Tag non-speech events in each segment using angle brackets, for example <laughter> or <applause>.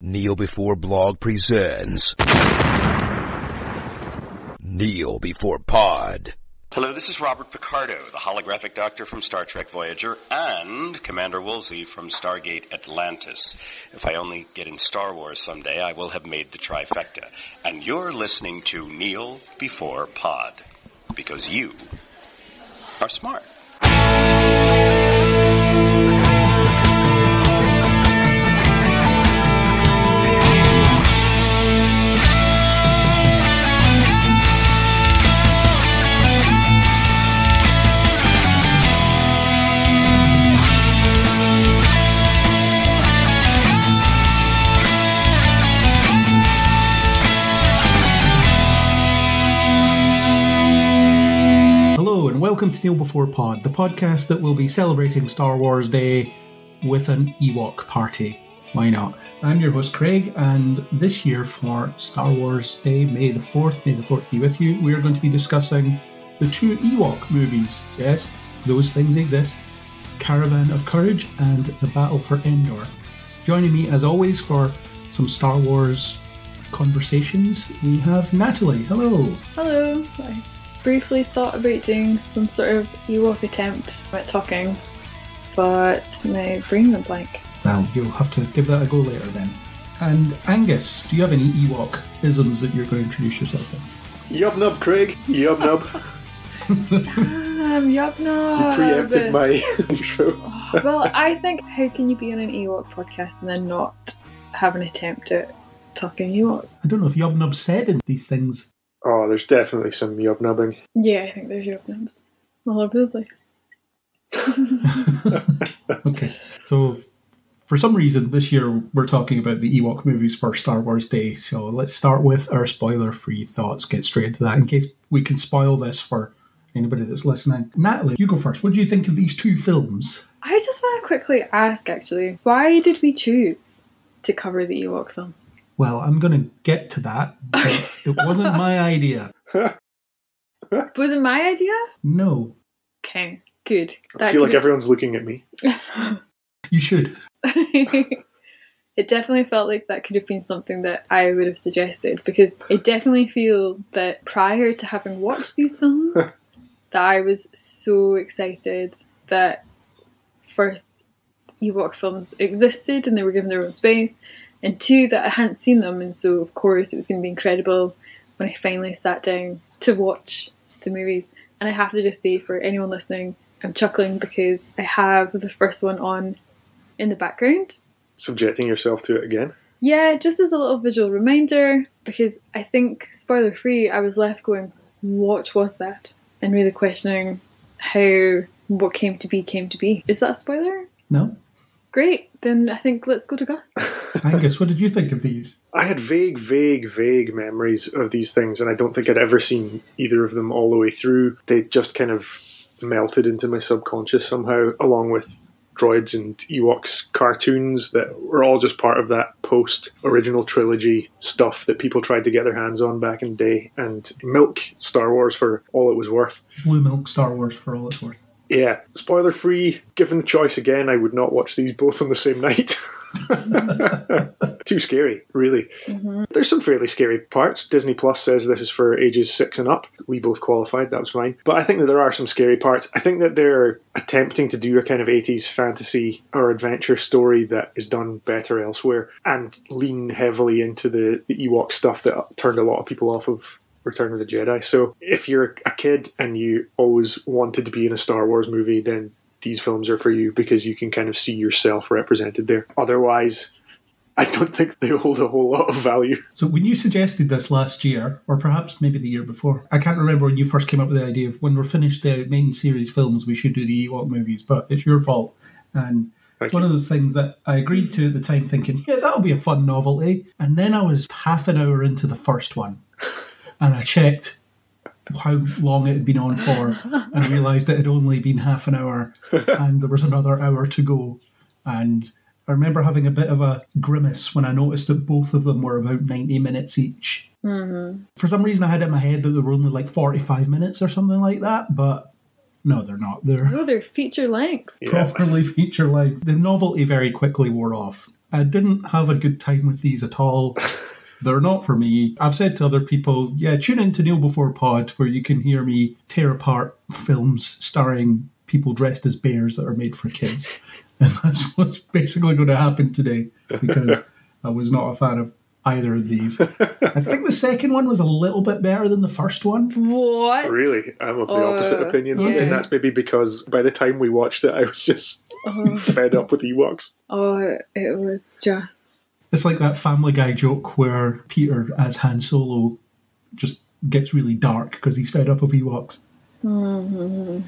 Kneel Before Blog presents Kneel Before Pod. Hello, this is Robert Picardo, the holographic doctor from Star Trek Voyager, and Commander Woolsey from Stargate Atlantis. If I only get in Star Wars someday, I will have made the trifecta. And you're listening to Kneel Before Pod. Because you are smart. And welcome to Kneel Before Pod, the podcast that will be celebrating Star Wars Day with an Ewok party. Why not? I'm your host Craig, and this year for Star Wars Day, May the 4th, May the 4th be with you, we are going to be discussing the two Ewok movies. Yes, those things exist Caravan of Courage and The Battle for Endor. Joining me, as always, for some Star Wars conversations, we have Natalie. Hello. Hello. I briefly thought about doing some sort of Ewok attempt at talking, but my brain went blank. Well, you'll have to give that a go later then. And Angus, do you have any Ewok isms that you're going to introduce yourself in? Yub nub, Craig. Yub nub. Um, yup, no. <laughs> <laughs> Preempted but- my <laughs> intro. well, I think how can you be on an Ewok podcast and then not have an attempt at talking Ewok? I don't know if Yubnub said in these things. Oh, there's definitely some yub nubbing. Yeah, I think there's Yup nubs all over the place. <laughs> Okay, so for some reason this year we're talking about the Ewok movies for Star Wars Day. So let's start with our spoiler-free thoughts. Get straight into that in case we can spoil this for anybody that's listening. Natalie, you go first. What do you think of these two films? I just want to quickly ask, actually, why did we choose to cover the Ewok films? Well, I'm going to get to that, but it wasn't my <laughs> idea. Was it my idea? No, Okay, good. I feel like could've- everyone's looking at me. <laughs> you should. <laughs> it definitely felt like that could have been something that I would have suggested because I definitely feel that prior to having watched these films, that I was so excited that first Ewok films existed and they were given their own space, and two that I hadn't seen them, and so of course it was going to be incredible when I finally sat down to watch the movies. And I have to just say for anyone listening, I'm chuckling because I have the first one on in the background. Subjecting yourself to it again. Yeah, just as a little visual reminder, because I think, spoiler free, I was left going, what was that? And really questioning how what came to be came to be. Is that a spoiler? No, Great, then I think let's go to Gus. <laughs> Angus, what did you think of these? I had vague, vague, vague memories of these things, and I don't think I'd ever seen either of them all the way through. They just kind of melted into my subconscious somehow, along with droids and Ewoks cartoons that were all just part of that post original trilogy stuff that people tried to get their hands on back in the day and milk Star Wars for all it was worth. Blue Milk Star Wars for all it's worth. Yeah, spoiler free. Given the choice again, I would not watch these both on the same night. <laughs> Too scary, really. Mm-hmm. There's some fairly scary parts. Disney Plus says this is for ages six and up. We both qualified, that was fine. But I think that there are some scary parts. I think that they're attempting to do a kind of 80s fantasy or adventure story that is done better elsewhere and lean heavily into the, the Ewok stuff that turned a lot of people off of Return of the Jedi. So if you're a kid and you always wanted to be in a Star Wars movie, then these films are for you because you can kind of see yourself represented there. Otherwise, I don't think they hold a whole lot of value. So when you suggested this last year, or perhaps maybe the year before, I can't remember when you first came up with the idea of when we're finished the main series films, we should do the Ewok movies, but it's your fault. And Thank it's one of those things that I agreed to at the time, thinking, yeah, that'll be a fun novelty. And then I was half an hour into the first one, and I checked how long it had been on for, <laughs> and realised it had only been half an hour, <laughs> and there was another hour to go. And I remember having a bit of a grimace when I noticed that both of them were about 90 minutes each. Mm-hmm. For some reason, I had it in my head that they were only like 45 minutes or something like that, but No, they're not. They're No, they're feature length. Yeah. properly feature length. The novelty very quickly wore off. I didn't have a good time with these at all. <laughs> They're not for me. I've said to other people, yeah, tune in to Kneel Before Pod, where you can hear me tear apart films starring people dressed as bears that are made for kids. <laughs> And that's what's basically going to happen today because <laughs> I was not a fan of either of these. I think the second one was a little bit better than the first one. What? Really, I'm of the Uh, opposite opinion, yeah. and that's maybe because by the time we watched it, I was just Oh, <laughs> fed up with Ewoks. oh, it was just. It's like that Family Guy joke where Peter, as Han Solo, just gets really dark because he's fed up of Ewoks. Mm-hmm.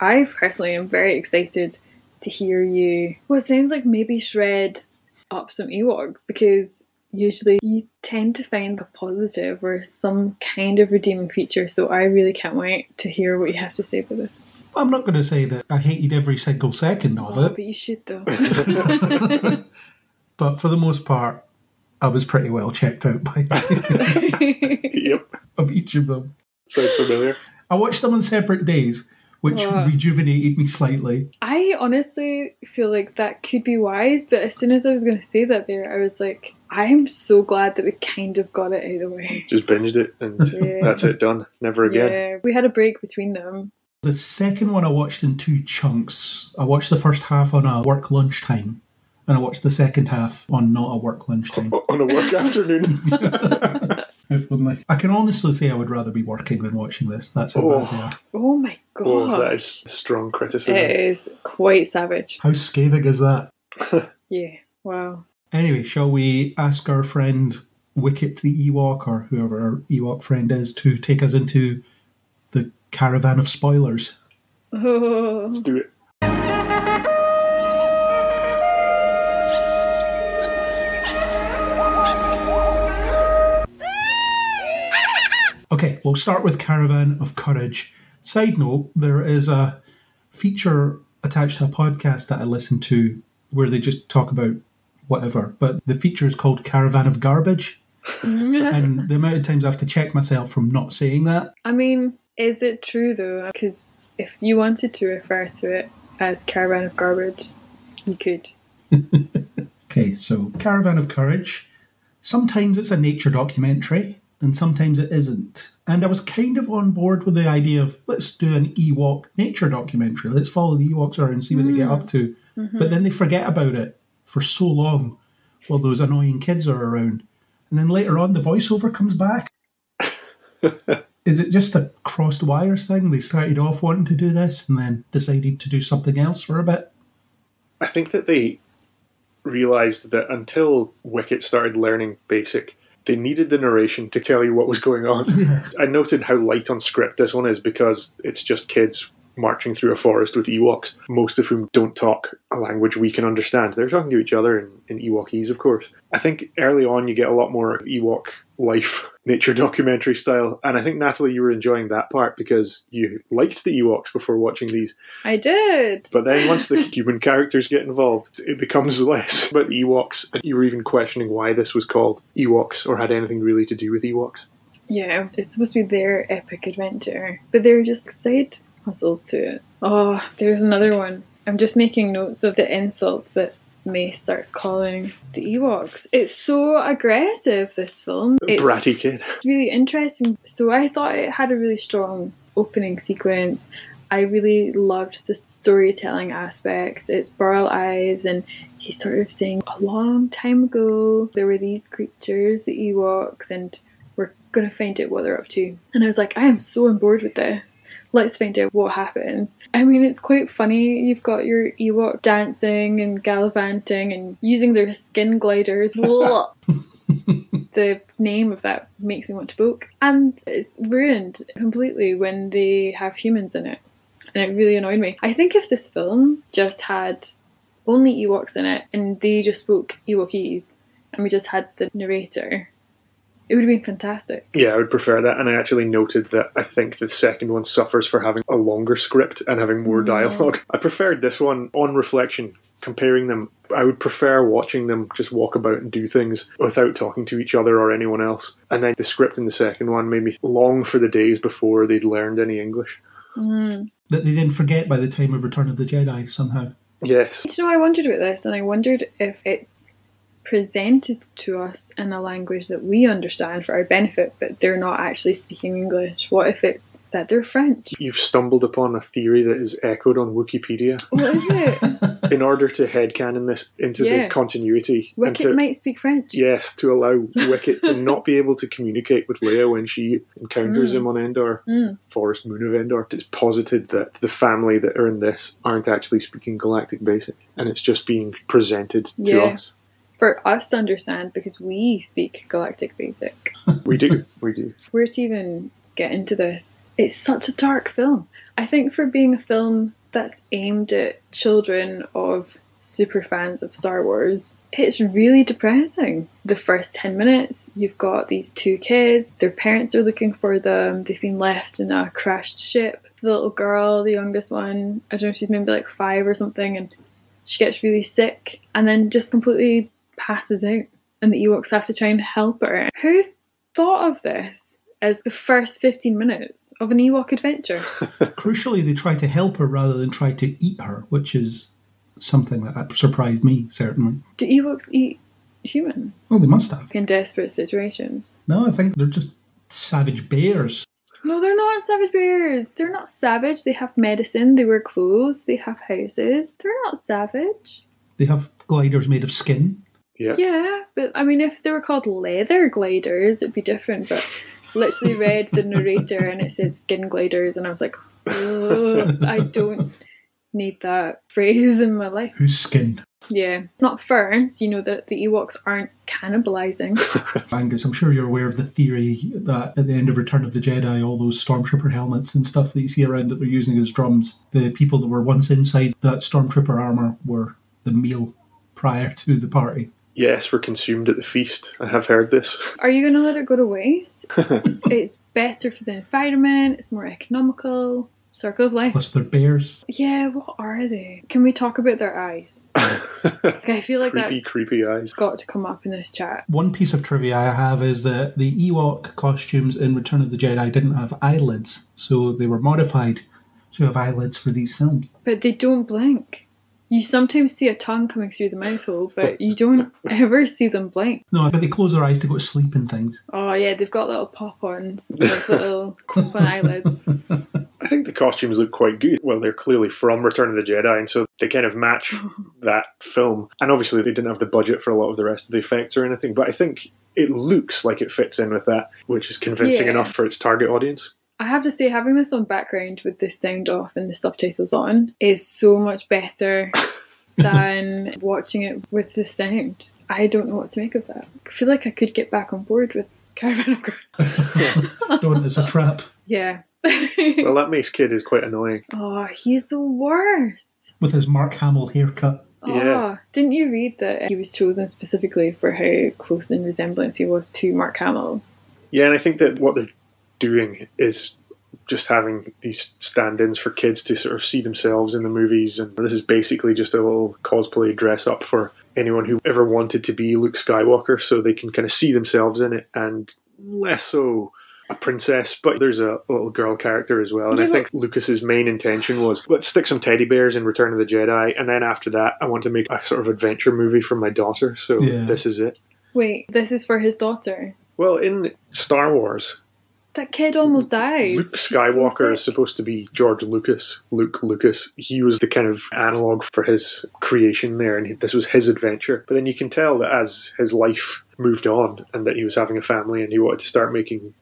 I personally am very excited to hear you. Well, it sounds like maybe shred up some Ewoks because usually you tend to find a positive or some kind of redeeming feature. So I really can't wait to hear what you have to say about this. I'm not going to say that I hated every single second of Oh, it, but you should though. <laughs> <laughs> <laughs> but for the most part, I was pretty well checked out by <laughs> Yep, of each of them. sounds familiar. I watched them on separate days, which Uh. rejuvenated me slightly. I honestly feel like that could be wise, but as soon as I was going to say that there, I was like, I am so glad that we kind of got it out of the way. <laughs> Just binged it, and <laughs> Yeah. that's it, done. Never again. Yeah, we had a break between them. The second one I watched in two chunks. I watched the first half on a work lunchtime, and I watched the second half on not a work lunchtime. <laughs> On a work afternoon. <laughs> If only. I can honestly say I would rather be working than watching this. That's how Oh. bad they oh. are. Oh my god. oh, that is strong criticism. It is quite savage. How scathing is that? <laughs> Yeah. Wow. Anyway, shall we ask our friend Wicket the Ewok, or whoever our Ewok friend is, to take us into the caravan of spoilers? Oh. Let's do it. We'll start with Caravan of Courage. Side note, there is a feature attached to a podcast that I listen to where they just talk about whatever, but the feature is called Caravan of Garbage. <laughs> and the amount of times I have to check myself from not saying that. I mean, is it true though? Because if you wanted to refer to it as Caravan of Garbage, you could. <laughs> Okay, so Caravan of Courage. Sometimes it's a nature documentary, and sometimes it isn't. And I was kind of on board with the idea of let's do an Ewok nature documentary. Let's follow the Ewoks around and see what they get mm. up to. Mm-hmm. But then they forget about it for so long while those annoying kids are around. And then later on, the voiceover comes back. <laughs> Is it just a crossed wires thing? They started off wanting to do this and then decided to do something else for a bit. I think that they realized that until Wicket started learning basic, they needed the narration to tell you what was going on. <laughs> Yeah. I noted how light on script this one is because it's just kids marching through a forest with Ewoks, most of whom don't talk a language we can understand. They're talking to each other in, in Ewokese, of course. I think early on you get a lot more Ewok life, <laughs> nature documentary style, and I think Natalie, you were enjoying that part because you liked the Ewoks before watching these. I did. But then once the <laughs> human characters get involved, it becomes <laughs> less about the Ewoks. And you were even questioning why this was called Ewoks or had anything really to do with Ewoks. Yeah, it's supposed to be their epic adventure, but they're just side hustles to it. Oh, there's another one. I'm just making notes of the insults that Mace starts calling the Ewoks. It's so aggressive, this film. It's Bratty kid. It's really interesting. So I thought it had a really strong opening sequence. I really loved the storytelling aspect. It's Burl Ives, and he's sort of saying a long time ago there were these creatures, the Ewoks, and gonna find out what they're up to. And I was like, I am so on board with this. Let's find out what happens. I mean, it's quite funny. You've got your Ewok dancing and gallivanting and using their skin gliders. <laughs> The name of that makes me want to book. And it's ruined completely when they have humans in it. And it really annoyed me. I think if this film just had only Ewoks in it and they just spoke Ewokese and we just had the narrator, it would have been fantastic. Yeah, I would prefer that. And I actually noted that I think the second one suffers for having a longer script and having more dialogue. <laughs> I preferred this one on reflection. Comparing them, I would prefer watching them just walk about and do things without talking to each other or anyone else. And then the script in the second one made me long for the days before they'd learned any English. Mm. That they then forget by the time of Return of the Jedi somehow. Yes. Do you know, I wondered about this and I wondered if it's presented to us in a language that we understand for our benefit, but they're not actually speaking English? What if it's that they're French? You've stumbled upon a theory that is echoed on Wikipedia. What is it? <laughs> In order to headcanon this into Yeah. the continuity, Wicket to, might speak French. yes, to allow <laughs> Wicket to not be able to communicate with Leia when she encounters Mm. him on Endor, Mm. Forest Moon of Endor. It's posited that the family that are in this aren't actually speaking Galactic Basic, and it's just being presented to Yeah. us. For us to understand, because we speak Galactic Basic. <laughs> We do, we do. Where to even get into this? It's such a dark film. I think for being a film that's aimed at children of super fans of Star Wars, it's really depressing. The first 10 minutes, you've got these two kids, their parents are looking for them, they've been left in a crashed ship. The little girl, the youngest one, I don't know, if she's maybe like five or something, and she gets really sick and then just completely passes out. And the Ewoks have to try and help her. Who thought of this as the first 15 minutes of an Ewok adventure? <laughs> Crucially, they try to help her rather than try to eat her, which is something that surprised me, certainly. Do Ewoks eat human Well, they must have. in desperate situations? No, I think they're just savage bears. No, they're not savage bears. They're not savage. They have medicine, they wear clothes, they have houses. They're not savage. They have gliders made of skin. Yeah. Yeah, but I mean, if they were called leather gliders, it'd be different. But literally read the narrator and it said skin gliders, and I was like, "Ugh, I don't need that phrase in my life. Who's skin? Yeah, not first. You know that the Ewoks aren't cannibalizing. <laughs> Angus, I'm sure you're aware of the theory that at the end of Return of the Jedi, all those stormtrooper helmets and stuff that you see around that they're using as drums, the people that were once inside that stormtrooper armor were the meal prior to the party. Yes, we're consumed at the feast. I have heard this. Are you going to let it go to waste? <laughs> it's better for the environment. It's more economical. Circle of life. Plus, they're bears. Yeah, what are they? Can we talk about their eyes? Like, <laughs> I feel like creepy, that's creepy eyes. got to come up in this chat. One piece of trivia I have is that the Ewok costumes in Return of the Jedi didn't have eyelids, so they were modified to have eyelids for these films. But they don't blink. You sometimes see a tongue coming through the mouth hole, but you don't <laughs> ever see them blink. No, but they close their eyes to go to sleep and things. Oh yeah, they've got little pop-ons, like little <laughs> clip-on eyelids. I think the costumes look quite good. Well, they're clearly from Return of the Jedi, and so they kind of match <laughs> that film. And obviously, they didn't have the budget for a lot of the rest of the effects or anything, but I think it looks like it fits in with that, which is convincing Yeah. enough for its target audience. I have to say, having this on background with the sound off and the subtitles on is so much better <laughs> than watching it with the sound. I don't know what to make of that. I feel like I could get back on board with Caravan of Courage. Don't, it's a trap. Yeah. <laughs> Well, that makes Kid is quite annoying. oh, he's the worst. With his Mark Hamill haircut. Yeah. Oh, didn't you read that he was chosen specifically for how close in resemblance he was to Mark Hamill? Yeah, and I think that what they're doing is just having these stand-ins for kids to sort of see themselves in the movies, and this is basically just a little cosplay dress up for anyone who ever wanted to be Luke Skywalker, so they can kind of see themselves in it, and less so a princess, but there's a little girl character as well. And Yeah, I but- think Lucas's main intention was let's stick some teddy bears in Return of the Jedi, and then after that, I want to make a sort of adventure movie for my daughter. So Yeah. this is it. Wait, this is for his daughter. Well, in Star Wars, That kid almost dies. Luke She's so Skywalker is supposed to be George Lucas. Luke Lucas. He was the kind of analog for his creation there, and this was his adventure. But then you can tell that as his life moved on, and that he was having a family, and he wanted to start making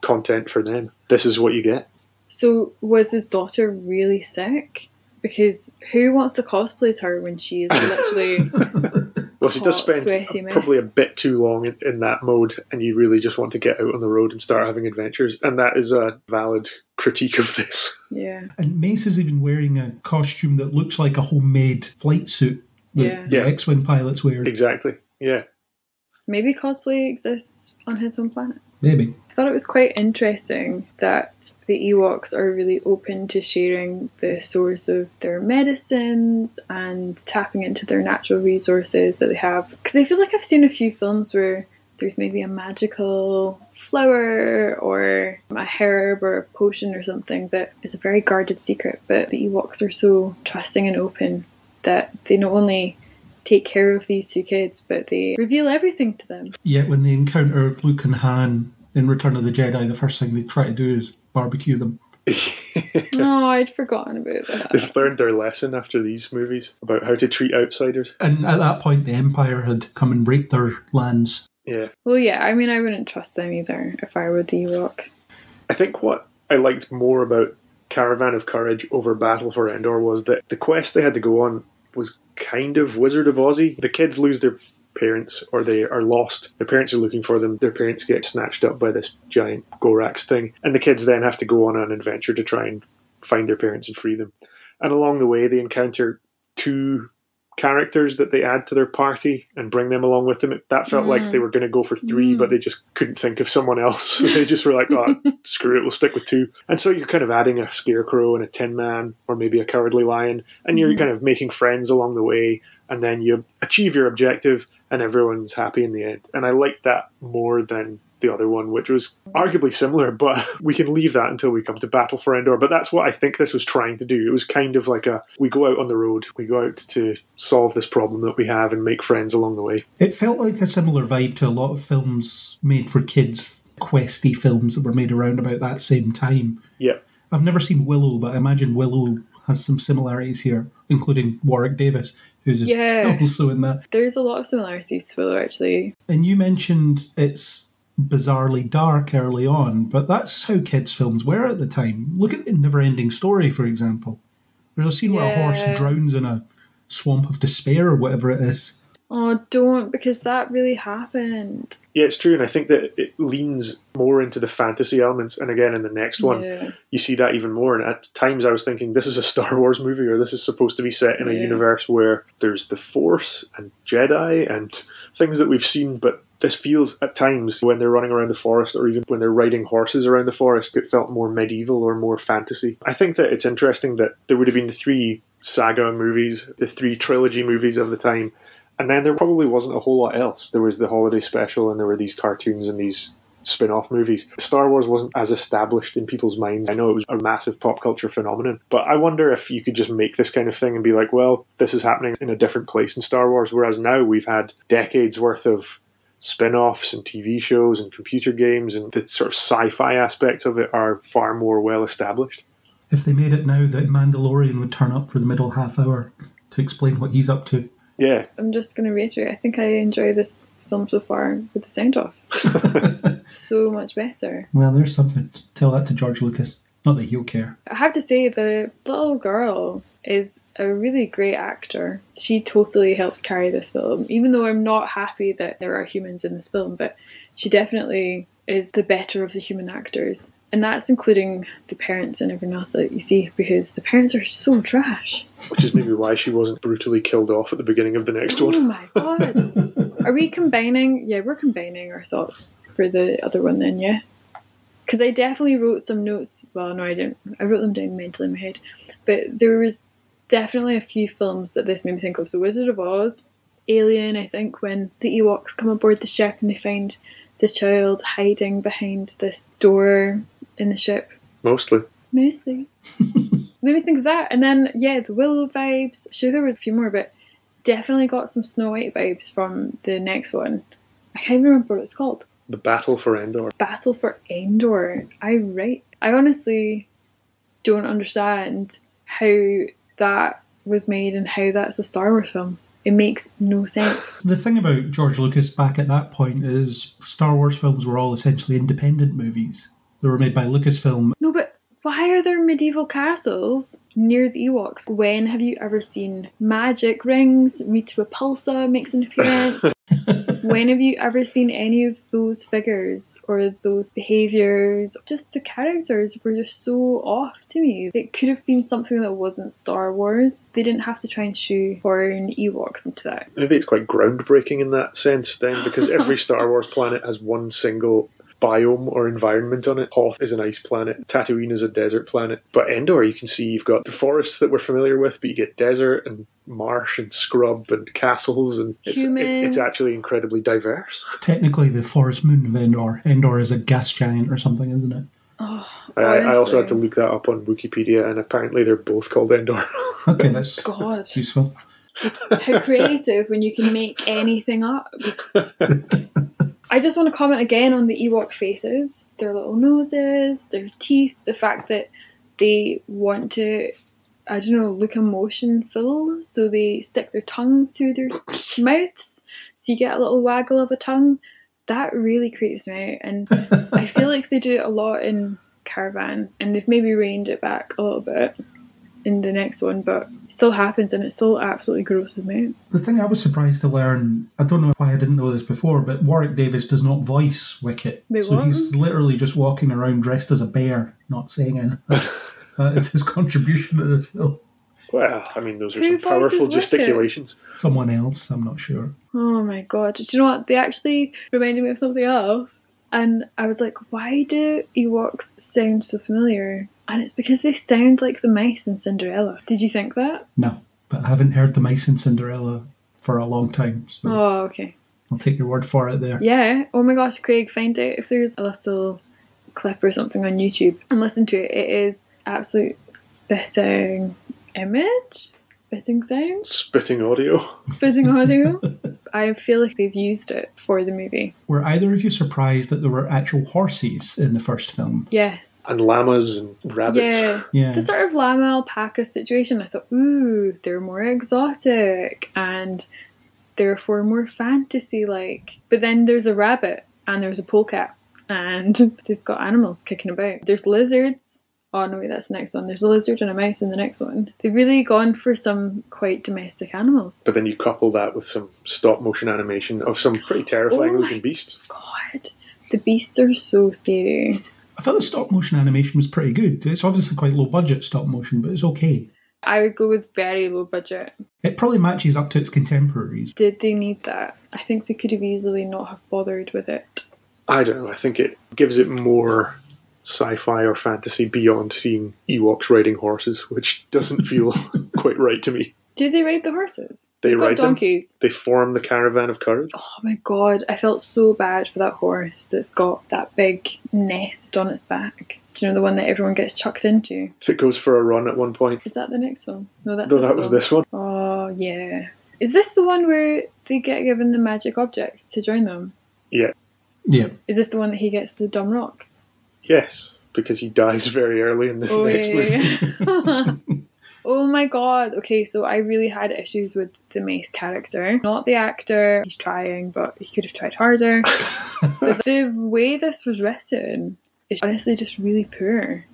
content for them. This is what you get. So was his daughter really sick? Because who wants to cosplay her when she is <laughs> literally Well, she does spend sweaty a- probably a bit too long in, in that mode, and you really just want to get out on the road and start having adventures. And that is a valid critique of this. yeah. And Mace is even wearing a costume that looks like a homemade flight suit that Yeah. the Yeah. X Wing pilots wear. Exactly. Yeah. Maybe cosplay exists on his own planet. Maybe. I thought it was quite interesting that the Ewoks are really open to sharing the source of their medicines and tapping into their natural resources that they have. Because I feel like I've seen a few films where there's maybe a magical flower or a herb or a potion or something that is a very guarded secret, but the Ewoks are so trusting and open that they not only take care of these two kids, but they reveal everything to them. Yet when they encounter Luke and Han in Return of the Jedi, the first thing they try to do is barbecue them. <laughs> oh, I'd forgotten about that. They've learned their lesson after these movies about how to treat outsiders. And at that point, the Empire had come and raped their lands. Yeah. Well, yeah, I mean, I wouldn't trust them either if I were the Ewok. I think what I liked more about Caravan of Courage over Battle for Endor was that the quest they had to go on was kind of Wizard of Ozzy. The kids lose their parents or they are lost. Their parents are looking for them. Their parents get snatched up by this giant Gorax thing. And the kids then have to go on an adventure to try and find their parents and free them. And along the way, they encounter two characters that they add to their party and bring them along with them. That felt mm. like they were going to go for three, mm. but they just couldn't think of someone else. <laughs> So they just were like, oh, <laughs> screw it, we'll stick with two. And so you're kind of adding a scarecrow and a tin man, or maybe a cowardly lion, and you're mm. kind of making friends along the way. And then you achieve your objective, and everyone's happy in the end. And I like that more than the other one, which was arguably similar, but <laughs> we can leave that until we come to Battle for Endor. But that's what I think this was trying to do. It was kind of like a we go out on the road, we go out to solve this problem that we have and make friends along the way. It felt like a similar vibe to a lot of films made for kids, questy films that were made around about that same time. Yeah. I've never seen Willow, but I imagine Willow has some similarities here, including Warwick Davis, who's yeah. <laughs> also in that. There's a lot of similarities to Willow, actually. And you mentioned it's bizarrely dark early on, but that's how kids' films were at the time. Look at the Never Ending Story, for example. There's a scene yeah. where a horse drowns in a swamp of despair or whatever it is. Oh, don't, because that really happened. Yeah, it's true, and I think that it leans more into the fantasy elements. And again, in the next one, yeah. you see that even more. And at times, I was thinking this is a Star <laughs> Wars movie, or this is supposed to be set in a universe where there's the Force and Jedi and things that we've seen, but this feels at times when they're running around the forest or even when they're riding horses around the forest, it felt more medieval or more fantasy. I think that it's interesting that there would have been three saga movies, the three trilogy movies of the time, and then there probably wasn't a whole lot else. There was the holiday special and there were these cartoons and these spin off movies. Star Wars wasn't as established in people's minds. I know it was a massive pop culture phenomenon, but I wonder if you could just make this kind of thing and be like, well, this is happening in a different place in Star Wars, whereas now we've had decades worth of spin-offs and TV shows and computer games and the sort of sci-fi aspects of it are far more well established. If they made it now, that Mandalorian would turn up for the middle half hour to explain what he's up to. Yeah. I'm just going to reiterate. I think I enjoy this film so far with the sound off. <laughs> so much better. Well, there's something. Tell that to George Lucas. Not that he'll care. I have to say, the little girl is a really great actor. She totally helps carry this film, even though I'm not happy that there are humans in this film, but she definitely is the better of the human actors. And that's including the parents and everyone else that you see, because the parents are so trash. Which is maybe why she wasn't brutally killed off at the beginning of the next oh one. Oh my god. are we combining? Yeah, we're combining our thoughts for the other one then, yeah? Because I definitely wrote some notes. Well, no, I didn't. I wrote them down mentally in my head. But there was definitely a few films that this made me think of. So Wizard of Oz, Alien, I think, when the Ewoks come aboard the ship and they find the child hiding behind this door in the ship. Mostly. Mostly. <laughs> made me think of that. And then, yeah, the Willow vibes. Sure, there was a few more, but definitely got some Snow White vibes from the next one. I can't even remember what it's called. The Battle for Endor. Battle for Endor. I right. I honestly don't understand how that was made and how that's a Star Wars film. It makes no sense. The thing about George Lucas back at that point is Star Wars films were all essentially independent movies. They were made by Lucasfilm. No, but why are there medieval castles near the Ewoks? When have you ever seen magic rings? Rita Repulsa makes an appearance. <laughs> when have you ever seen any of those figures or those behaviours? Just the characters were just so off to me. It could have been something that wasn't Star Wars. They didn't have to try and shoe foreign Ewoks into that. Maybe it's quite groundbreaking in that sense then, because every Star Wars planet has one single biome or environment on it. Hoth is an ice planet, Tatooine is a desert planet. But Endor, you can see you've got the forests that we're familiar with, but you get desert and marsh and scrub and castles, and it's, it, it's actually incredibly diverse. <laughs> Technically, the forest moon of Endor. Endor is a gas giant or something, isn't it? Oh, I, I, also had to look that up on Wikipedia, and apparently they're both called Endor. <laughs> okay, that's, God. that's useful. how creative when you can make anything up. <laughs> I just want to comment again on the Ewok faces, their little noses, their teeth, the fact that they want to, I don't know, look emotionful, so they stick their tongue through their mouths, so you get a little waggle of a tongue. That really creeps me out, and <laughs> I feel like they do it a lot in Caravan, and they've maybe reined it back a little bit in the next one, but it still happens, and it still absolutely grosses me out. The thing I was surprised to learn, I don't know why I didn't know this before, but Warwick Davis does not voice Wicket. Wait, so what? he's literally just walking around dressed as a bear, not saying anything. <laughs> that is his contribution to this film. Well, I mean, those are Who some powerful gesticulations. Someone else, I'm not sure. Oh my god. Do you know what? They actually reminded me of something else. And I was like, why do Ewoks sound so familiar? And it's because they sound like the mice in Cinderella. Did you think that? No, but I haven't heard the mice in Cinderella for a long time, so Oh, okay. I'll take your word for it there. Yeah. Oh my gosh, Craig, find out if there's a little clip or something on YouTube and listen to it. It is absolute spitting image, spitting sound, Spitting audio. <laughs> spitting audio. <laughs> I feel like they've used it for the movie. Were either of you surprised that there were actual horses in the first film? Yes. And llamas and rabbits. Yeah. Yeah. The sort of llama alpaca situation, I thought, ooh, they're more exotic and therefore more fantasy like. But then there's a rabbit and there's a polecat and <laughs> they've got animals kicking about. There's lizards. Oh no, wait, that's the next one. There's a lizard and a mouse in the next one. They've really gone for some quite domestic animals. But then you couple that with some stop motion animation of some pretty terrifying Oh looking beasts. God, the beasts are so scary. I thought the stop motion animation was pretty good. It's obviously quite low budget stop motion, but it's okay. I would go with very low budget. It probably matches up to its contemporaries. Did they need that? I think they could have easily not have bothered with it. I don't know. I think it gives it more sci-fi or fantasy beyond seeing Ewoks riding horses, which <laughs> doesn't feel <laughs> quite right to me. Do they ride the horses? They They've got ride them. donkeys. They form the caravan of courage. Oh my god, I felt so bad for that horse that's got that big nest on its back. Do you know the one that everyone gets chucked into? If It goes for a run at one point. Is that the next one? No, that's Though this that was this one. Oh yeah. Is this the one where they get given the magic objects to join them? Yeah. Yeah. Is this the one that he gets the dumb rock? Yes, because he dies very early in the Oh next movie. yeah. yeah. <laughs> <laughs> oh my god. Okay, so I really had issues with the Mace character. Not the actor. He's trying, but he could have tried harder. <laughs> But the way this was written is honestly just really poor.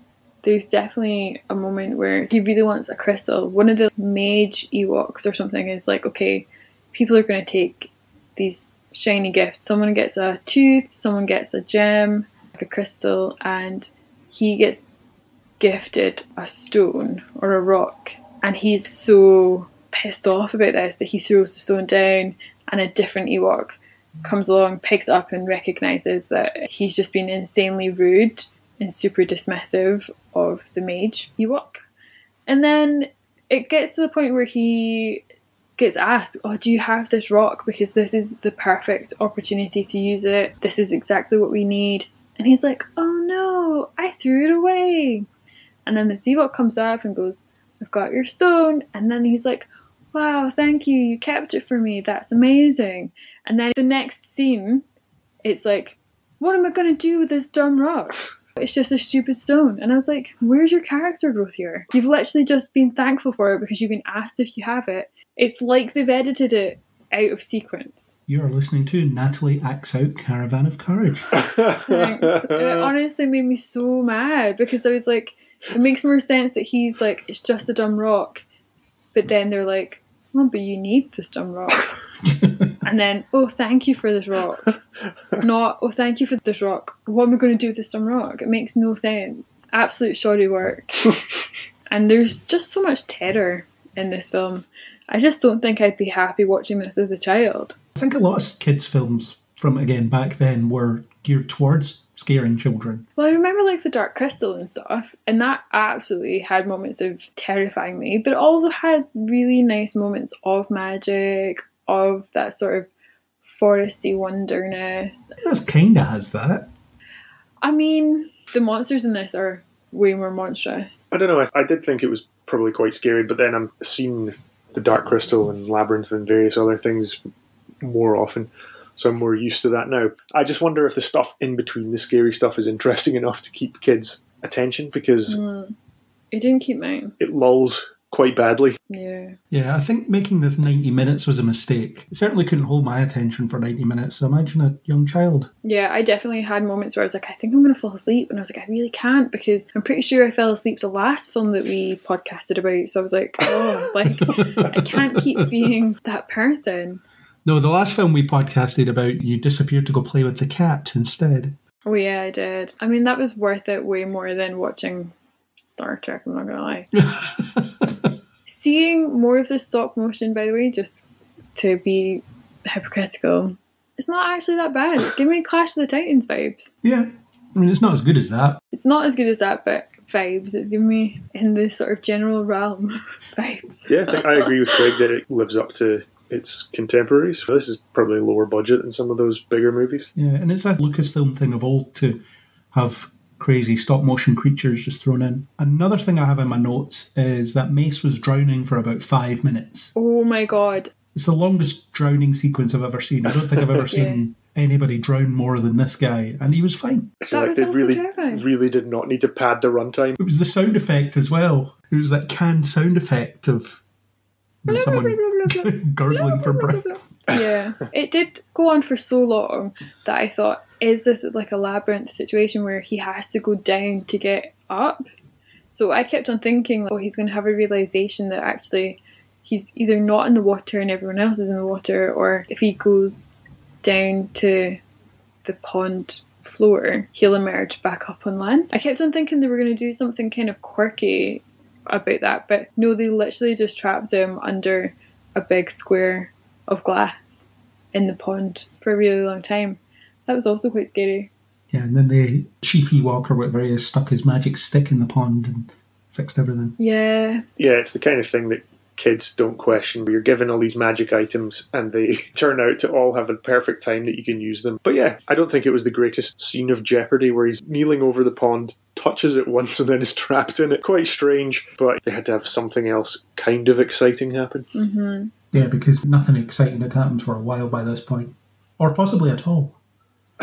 There's definitely a moment where he really wants a crystal. One of the mage Ewoks or something is like, okay, people are going to take these shiny gifts. Someone gets a tooth, someone gets a gem, like a crystal, and he gets gifted a stone or a rock. And he's so pissed off about this that he throws the stone down, and a different Ewok comes along, picks up, and recognizes that he's just been insanely rude and super dismissive of the mage Ewok. And then it gets to the point where he gets asked, Oh, do you have this rock? Because this is the perfect opportunity to use it. This is exactly what we need. And he's like, Oh no, I threw it away. And then the Ewok comes up and goes, I've got your stone. And then he's like, Wow, thank you. You kept it for me. That's amazing. And then the next scene, it's like, What am I going to do with this dumb rock? It's just a stupid stone. And I was like, Where's your character growth here? You've literally just been thankful for it because you've been asked if you have it. It's like they've edited it out of sequence. You are listening to Natalie Acts Out Caravan of Courage. <laughs> Thanks. it honestly made me so mad because I was like, it makes more sense that he's like, it's just a dumb rock. But then they're like, well, but you need this dumb rock. <laughs> and then, oh, thank you for this rock. Not, oh, thank you for this rock. What am I going to do with this dumb rock? It makes no sense. Absolute shoddy work. <laughs> and there's just so much terror in this film. I just don't think I'd be happy watching this as a child. I think a lot of kids' films from again back then were geared towards scaring children. Well, I remember like the Dark Crystal and stuff, and that absolutely had moments of terrifying me, but it also had really nice moments of magic, of that sort of foresty wonderness. This kind of has that. I mean, the monsters in this are way more monstrous. I don't know. I, I did think it was probably quite scary, but then I'm seeing the Dark Crystal and Labyrinth and various other things more often. So I'm more used to that now. I just wonder if the stuff in between the scary stuff is interesting enough to keep kids' attention because Mm. It didn't keep mine. it lulls quite badly. Yeah. Yeah, I think making this 90 minutes was a mistake. It certainly couldn't hold my attention for 90 minutes, so imagine a young child. Yeah, I definitely had moments where I was like, I think I'm going to fall asleep. And I was like, I really can't because I'm pretty sure I fell asleep the last film that we podcasted about. So I was like, oh, <laughs> like, I can't keep being that person. No, the last film we podcasted about, you disappeared to go play with the cat instead. Oh, yeah, I did. I mean, that was worth it way more than watching Star Trek, I'm not going to lie. <laughs> Seeing more of the stop motion, by the way, just to be hypocritical, it's not actually that bad. It's giving me Clash of the Titans vibes. yeah, I mean, it's not as good as that. It's not as good as that, but vibes. It's giving me in the sort of general realm <laughs> vibes. Yeah, I think I agree with Craig that it lives up to its contemporaries. This is probably lower budget than some of those bigger movies. Yeah, and it's a Lucasfilm thing of old to have crazy stop motion creatures just thrown in. Another thing I have in my notes is that Mace was drowning for about five minutes. Oh my god. It's the longest drowning sequence I've ever seen. I don't think I've ever <laughs> seen anybody drown more than this guy, and he was fine. I feel That like was they also really, terrifying. really did not need to pad the runtime. It was the sound effect as well. It was that canned sound effect of you know, someone <laughs> gurgling for breath. Yeah, it did go on for so long that I thought, is this like a labyrinth situation where he has to go down to get up? So I kept on thinking, oh, he's going to have a realization that actually he's either not in the water and everyone else is in the water, or if he goes down to the pond floor, he'll emerge back up on land. I kept on thinking they were going to do something kind of quirky about that, but no, they literally just trapped him under a big square of glass in the pond for a really long time. That was also quite scary. Yeah, and then the Chief Ewok or whatever he is stuck his magic stick in the pond and fixed everything. Yeah, Yeah, it's the kind of thing that kids don't question. You're given all these magic items and they <laughs> turn out to all have a perfect time that you can use them. But yeah, I don't think it was the greatest scene of Jeopardy where he's kneeling over the pond, touches it once and then is <laughs> trapped in it. Quite strange, but they had to have something else kind of exciting happen. hmm Yeah, because nothing exciting had happened for a while by this point. Or possibly at all. <laughs>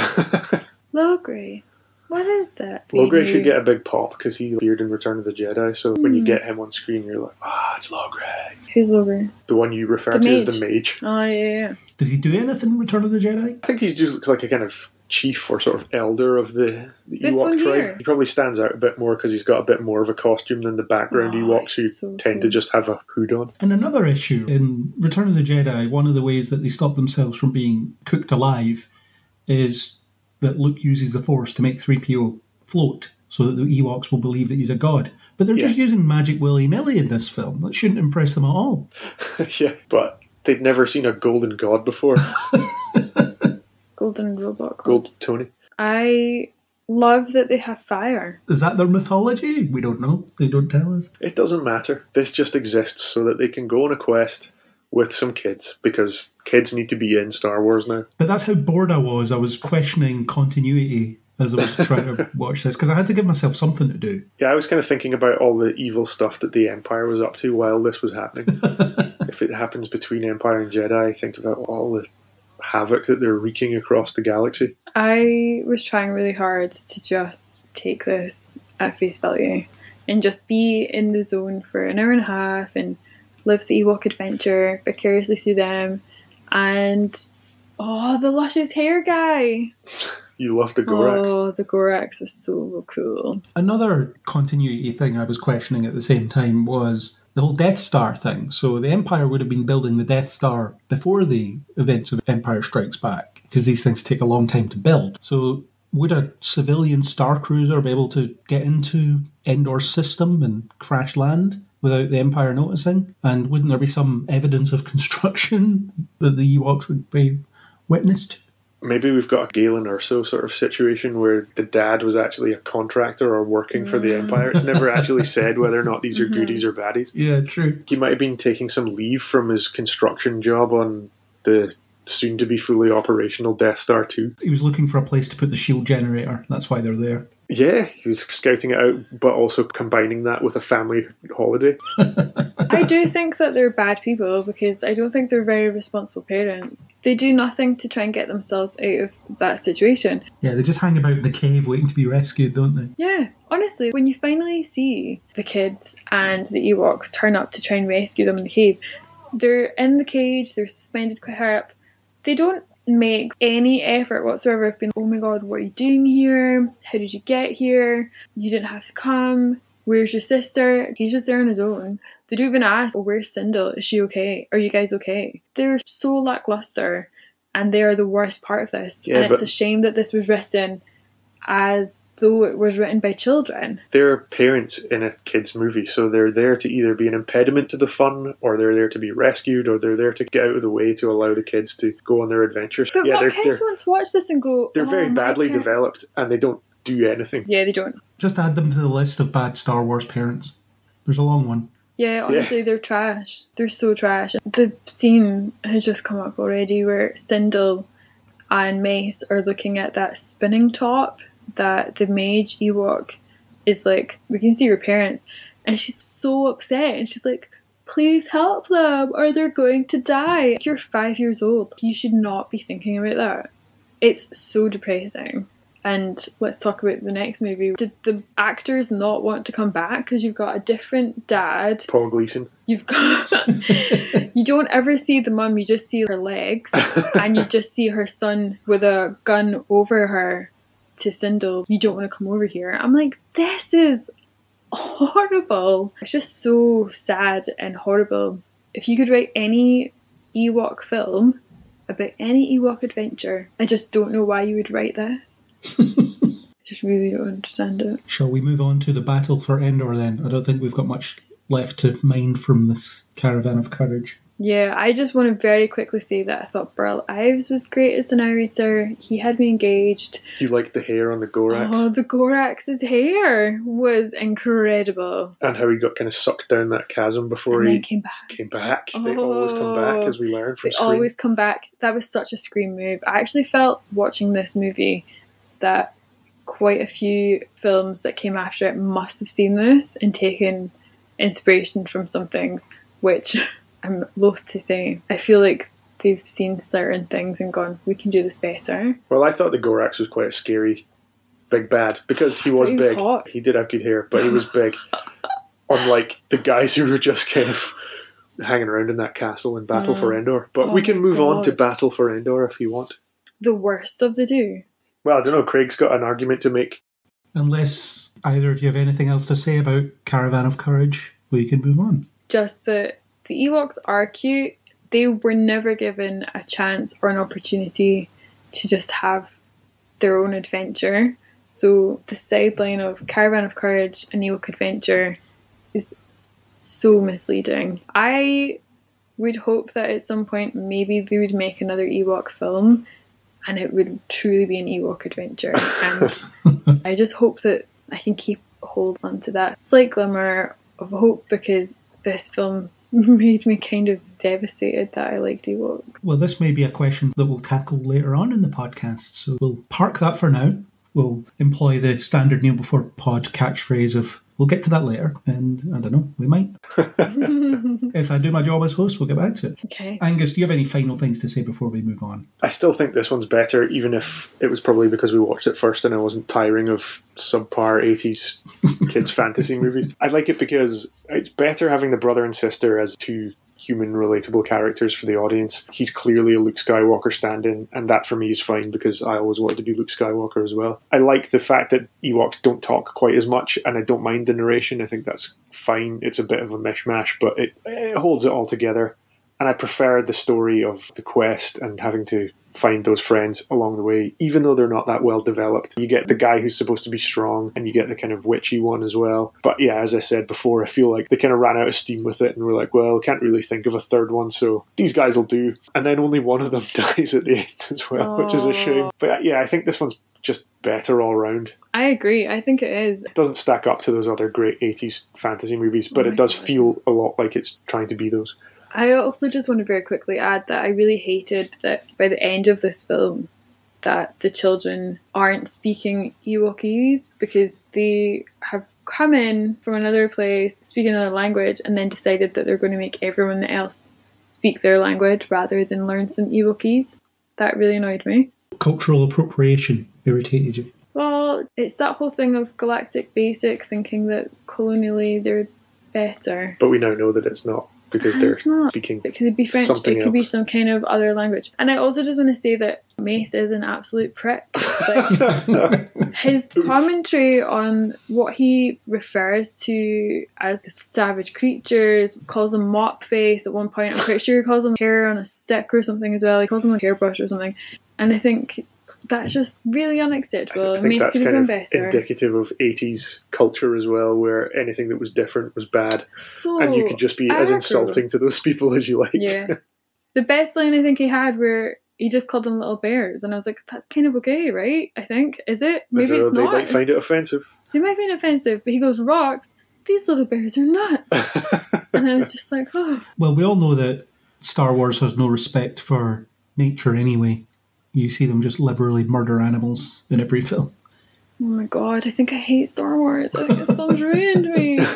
Logray. What is that? Logray thing? should get a big pop because he appeared in Return of the Jedi. So when you Hmm. get him on screen, you're like, ah, it's Logray. Who's Logray? The one you refer The to as the mage. Oh, yeah, yeah. Does he do anything in Return of the Jedi? I think he just looks like a kind of chief or sort of elder of the, the This Ewok one tribe. here? He probably stands out a bit more because he's got a bit more of a costume than the background Oh, Ewoks who so tend to just have a hood on. And another issue in Return of the Jedi, one of the ways that they stop themselves from being cooked alive is that Luke uses the Force to make 3PO float so that the Ewoks will believe that he's a god. But they're just using magic willy nilly in this film. That shouldn't impress them at all. <laughs> yeah, but they've never seen a golden god before. <laughs> Golden robot. god. Gold Tony. I love that they have fire. Is that their mythology? We don't know. They don't tell us. It doesn't matter. This just exists so that they can go on a quest with some kids because kids need to be in Star Wars now. But that's how bored I was. I was questioning continuity as I was <laughs> trying to watch this because I had to give myself something to do. Yeah, I was kind of thinking about all the evil stuff that the Empire was up to while this was happening. <laughs> if it happens between Empire and Jedi, think about all the havoc that they're wreaking across the galaxy. I was trying really hard to just take this at face value and just be in the zone for an hour and a half and live the Ewok adventure vicariously through them. And oh, the luscious hair guy! <laughs> You love the Gorax. Oh, the Gorax was so cool. Another continuity thing I was questioning at the same time was the whole Death Star thing. So the Empire would have been building the Death Star before the events of Empire Strikes Back because these things take a long time to build. So would a civilian star cruiser be able to get into Endor's system and crash land without the Empire noticing? And wouldn't there be some evidence of construction that the Ewoks would be witness to? Maybe we've got a Galen Erso sort of situation where the dad was actually a contractor or working for the mm. Empire. It's never actually <laughs> said whether or not these are mm-hmm. goodies or baddies. Yeah, true. He might have been taking some leave from his construction job on the soon to be fully operational Death Star 2. He was looking for a place to put the shield generator. That's why they're there. Yeah, he was scouting it out, but also combining that with a family holiday. <laughs> I do think that they're bad people because I don't think they're very responsible parents. They do nothing to try and get themselves out of that situation. Yeah, they just hang about in the cave waiting to be rescued, don't they? Yeah, honestly, when you finally see the kids and the Ewoks turn up to try and rescue them in the cave, they're in the cage, they're suspended quite high up. They don't make any effort whatsoever of being, oh my god, what are you doing here? How did you get here? You didn't have to come. Where's your sister? He's just there on his own. They don't even ask, oh, where's Cindel? Is she okay? Are you guys okay? They're so lackluster and they are the worst part of this. Yeah, and it's a shame that this was written as though it was written by children. They're parents in a kid's movie, so they're there to either be an impediment to the fun, or they're there to be rescued, or they're there to get out of the way to allow the kids to go on their adventures. But yeah, what they're kids they're, want to watch this and go, they're "Oh, very badly parent-" developed, and they don't do anything. Yeah, they don't. Just add them to the list of bad Star Wars parents. There's a long one. Yeah, honestly, they're trash. They're so trash. The scene has just come up already where Cindel and Mace are looking at that spinning top that the mage Ewok is like, we can see her parents, and she's so upset, and she's like, please help them or they're going to die. You're five years old. You should not be thinking about that. It's so depressing. And let's talk about the next movie. Did the actors not want to come back because you've got a different dad? Paul Gleason. You've got. <laughs> you don't ever see the mum, you just see her legs, and you <laughs> just see her son with a gun over her to Cindel. You don't want to come over here. I'm like, this is horrible. It's just so sad and horrible. If you could write any Ewok film about any Ewok adventure, I just don't know why you would write this. <laughs> I just really don't understand it. Shall we move on to the battle for Endor then? I don't think we've got much left to mine from this caravan of courage. Yeah, I just want to very quickly say that I thought Burl Ives was great as the narrator. He had me engaged. Do you like the hair on the Gorax? Oh, the Gorax's hair was incredible. and how he got kind of sucked down that chasm before and he came back. came back. They always come back, Oh. as we learn from They Scream. always come back. That was such a scream move. I actually felt watching this movie that quite a few films that came after it must have seen this and taken inspiration from some things, which <laughs> I'm loath to say. I feel like they've seen certain things and gone, we can do this better. Well, I thought the Gorax was quite a scary big bad because he was he was big. hot. He did have good hair, but he was big. <laughs> Unlike the guys who were just kind of hanging around in that castle in Battle for mm. Endor. But Oh we can my move on to Battle for Endor if you want. The worst of the two. Well, I don't know. Craig's got an argument to make. Unless either of you have anything else to say about Caravan of Courage, we can move on. just that the Ewoks are cute. They were never given a chance or an opportunity to just have their own adventure. So the sideline of Caravan of Courage and Ewok Adventure is so misleading. I would hope that at some point maybe they would make another Ewok film and it would truly be an Ewok adventure. And <laughs> I just hope that I can keep hold on to that slight glimmer of hope because this film <laughs> made me kind of devastated that I liked Ewok. Well, this may be a question that we'll tackle later on in the podcast, so we'll park that for now. We'll employ the standard Kneel Before Pod catchphrase of we'll get to that later, and I don't know, we might. <laughs> if I do my job as host, we'll get back to it. Okay. Angus, do you have any final things to say before we move on? I still think this one's better, even if it was probably because we watched it first and I wasn't tiring of subpar 80s kids' <laughs> fantasy movies. I like it because it's better having the brother and sister as two human, relatable characters for the audience. He's clearly a Luke Skywalker stand in, and that for me is fine because I always wanted to be Luke Skywalker as well. I like the fact that Ewoks don't talk quite as much, and I don't mind the narration. I think that's fine. It's a bit of a mishmash, but it, it holds it all together and I prefer the story of the quest and having to find those friends along the way, even though they're not that well developed. You get the guy who's supposed to be strong, and you get the kind of witchy one as well. But yeah, as I said before, I feel like they kind of ran out of steam with it, and we're like, well, can't really think of a third one, so these guys will do. And then only one of them <laughs> dies at the end as well, which is a shame. But yeah, I think this one's just better all round. I agree. I think it is. It doesn't stack up to those other great 80s fantasy movies, but Oh it does God. feel a lot like it's trying to be those. I also just want to very quickly add that I really hated that by the end of this film that the children aren't speaking Ewokese because they have come in from another place, speak another language, and then decided that they're going to make everyone else speak their language rather than learn some Ewokese. That really annoyed me. Cultural appropriation irritated you. Well, it's that whole thing of galactic basic thinking that colonially they're better. But we now know that it's not because Ah, they're not. speaking. It could be French, it could be some kind of other language. And I also just want to say that Mace is an absolute prick. Like, <laughs> his commentary on what he refers to as savage creatures, calls them mop face at one point. I'm pretty sure he calls them hair on a stick or something as well. He calls them a hairbrush or something. And I think that's mm. just really I, unacceptable. th- I and think Mace that's could have kind done of better. indicative of 80s culture as well, where anything that was different was bad, so and you could just be as insulting to those people as you like. Yeah. <laughs> The best line I think he had where he just called them little bears, and I was like, that's kind of okay, right? I think. Is it? Maybe it's they not. might find it offensive. They might find it offensive, but he goes, rocks, these little bears are nuts. <laughs> and I was just like, oh. Well, we all know that Star Wars has no respect for nature anyway. You see them just liberally murder animals in every <laughs> film. Oh my god, I think I hate Star Wars. I think this film's ruined me. <laughs>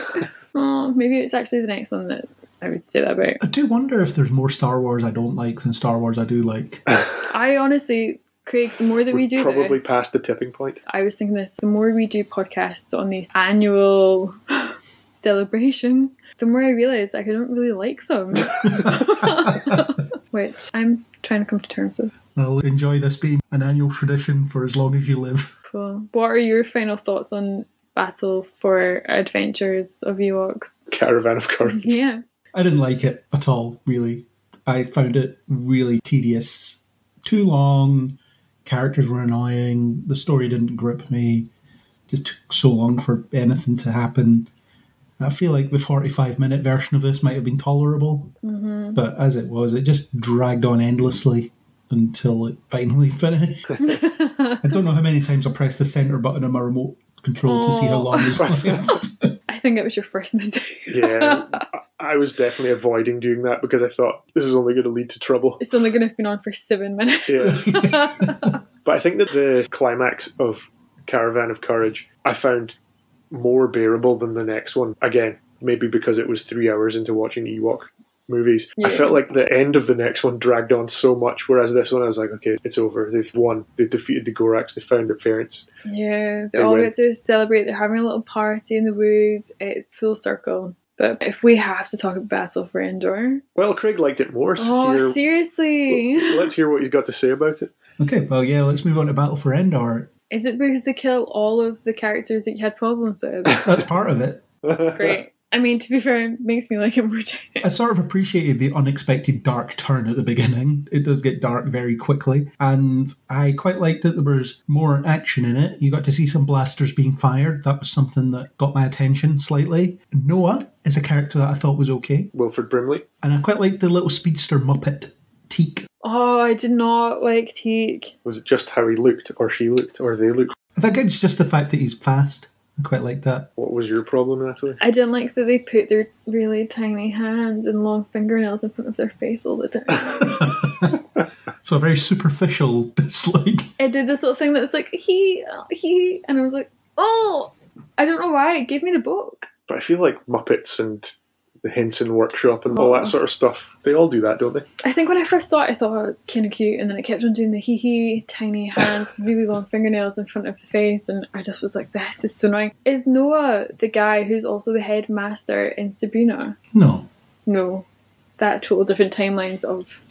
Oh, maybe it's actually the next one that I would say that about. I do wonder if there's more Star Wars I don't like than Star Wars I do like. <laughs> I honestly, Craig, the more that we We're do probably this, past the tipping point. I was thinking this, the more we do podcasts on these annual <gasps> celebrations, the more I realise I don't really like them. Which I'm trying to come to terms with. I'll enjoy this being an annual tradition for as long as you live. <laughs> Cool. What are your final thoughts on Battle for Adventures of Ewoks? Caravan of Courage. <laughs> Yeah. I didn't like it at all, really. I found it really tedious. Too long, characters were annoying, the story didn't grip me. Just took so long for anything to happen. I feel like the 45 minute version of this might have been tolerable, mm-hmm. but as it was, it just dragged on endlessly until it finally <laughs> finished. I don't know how many times I pressed the center button on my remote control to see how Oh. long is <laughs> left. I think it was your first mistake. Yeah, <laughs> I- I was definitely avoiding doing that because I thought this is only going to lead to trouble. it's only going to have been on for seven minutes. Yeah. But I think that the climax of Caravan of Courage I found more bearable than the next one. Again, maybe because it was three hours into watching Ewok movies. I felt like the end of the next one dragged on so much, whereas this one I was like, okay, it's over. They've won. They've defeated the Gorax. They found their parents. Yeah, they They all win. get to celebrate. They're having a little party in the woods. It's full circle. But if we have to talk about Battle for Endor, Well, Craig liked it more. so oh here- seriously, let's hear what he's got to say about it. okay, well, yeah, let's move on to Battle for Endor. Is it because they kill all of the characters that you had problems with? <laughs> That's part of it. Great. I mean, to be fair, it makes me like it more. too. I sort of appreciated the unexpected dark turn at the beginning. It does get dark very quickly, and I quite liked that there was more action in it. You got to see some blasters being fired. That was something that got my attention slightly. Noah is a character that I thought was okay, Wilford Brimley. and I quite liked the little speedster Muppet, Teek. Oh, I did not like Teek. Was it just how he looked, or she looked, or they looked? I think it's just the fact that he's fast. I quite like that. What was your problem, Natalie? I didn't like that they put their really tiny hands and long fingernails in front of their face all the time. <laughs> So a very superficial <laughs> dislike. I did this little thing that was like he he, and I was like, oh, I don't know why. It gave me the book. But I feel like Muppets and the Henson Workshop and all Oh. that sort of stuff, they all do that, don't they? I think when I first saw it, I thought oh, it's kind of cute, and then it kept on doing the hee hee, tiny hands, <laughs> really long fingernails in front of the face, and I just was like, this is so annoying. Is Noah the guy who's also the headmaster in Sabrina? No. No, that total different timelines of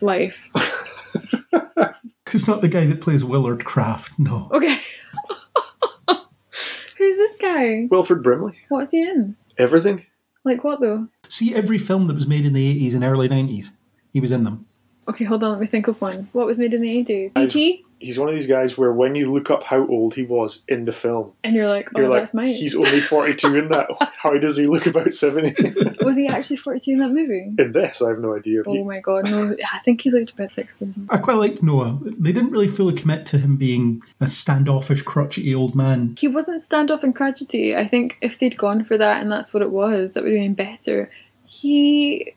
life. <laughs> He's not the guy that plays Willard Kraft, no. Okay. <laughs> Who's this guy? Wilford Brimley. What's he in? Everything. Like what though? See every film that was made in the 80s and early 90s, he was in them. Okay, hold on, let me think of one. What was made in the 80s? I've- E.T.? He's one of these guys where when you look up how old he was in the film, And you're like, oh, you're like, that's mine. he's only 42 in that. <laughs> How does he look about 70? <laughs> Was he actually 42 in that movie? in this, I have no idea. Oh my god, no, I think he looked about 60. I quite liked Noah. They didn't really fully commit to him being a standoffish, crotchety old man. He wasn't standoff and crotchety. I think if they'd gone for that and that's what it was, that would have been better. He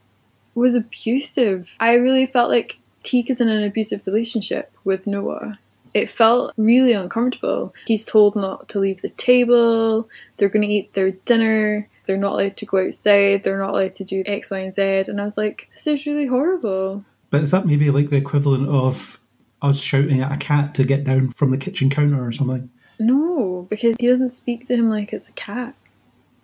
was abusive. I really felt like Teek is in an abusive relationship with Noah. It felt really uncomfortable. He's told not to leave the table, they're going to eat their dinner, they're not allowed to go outside, they're not allowed to do X, Y, and Z. And I was like, this is really horrible. But is that maybe like the equivalent of us shouting at a cat to get down from the kitchen counter or something? No, because he doesn't speak to him like it's a cat.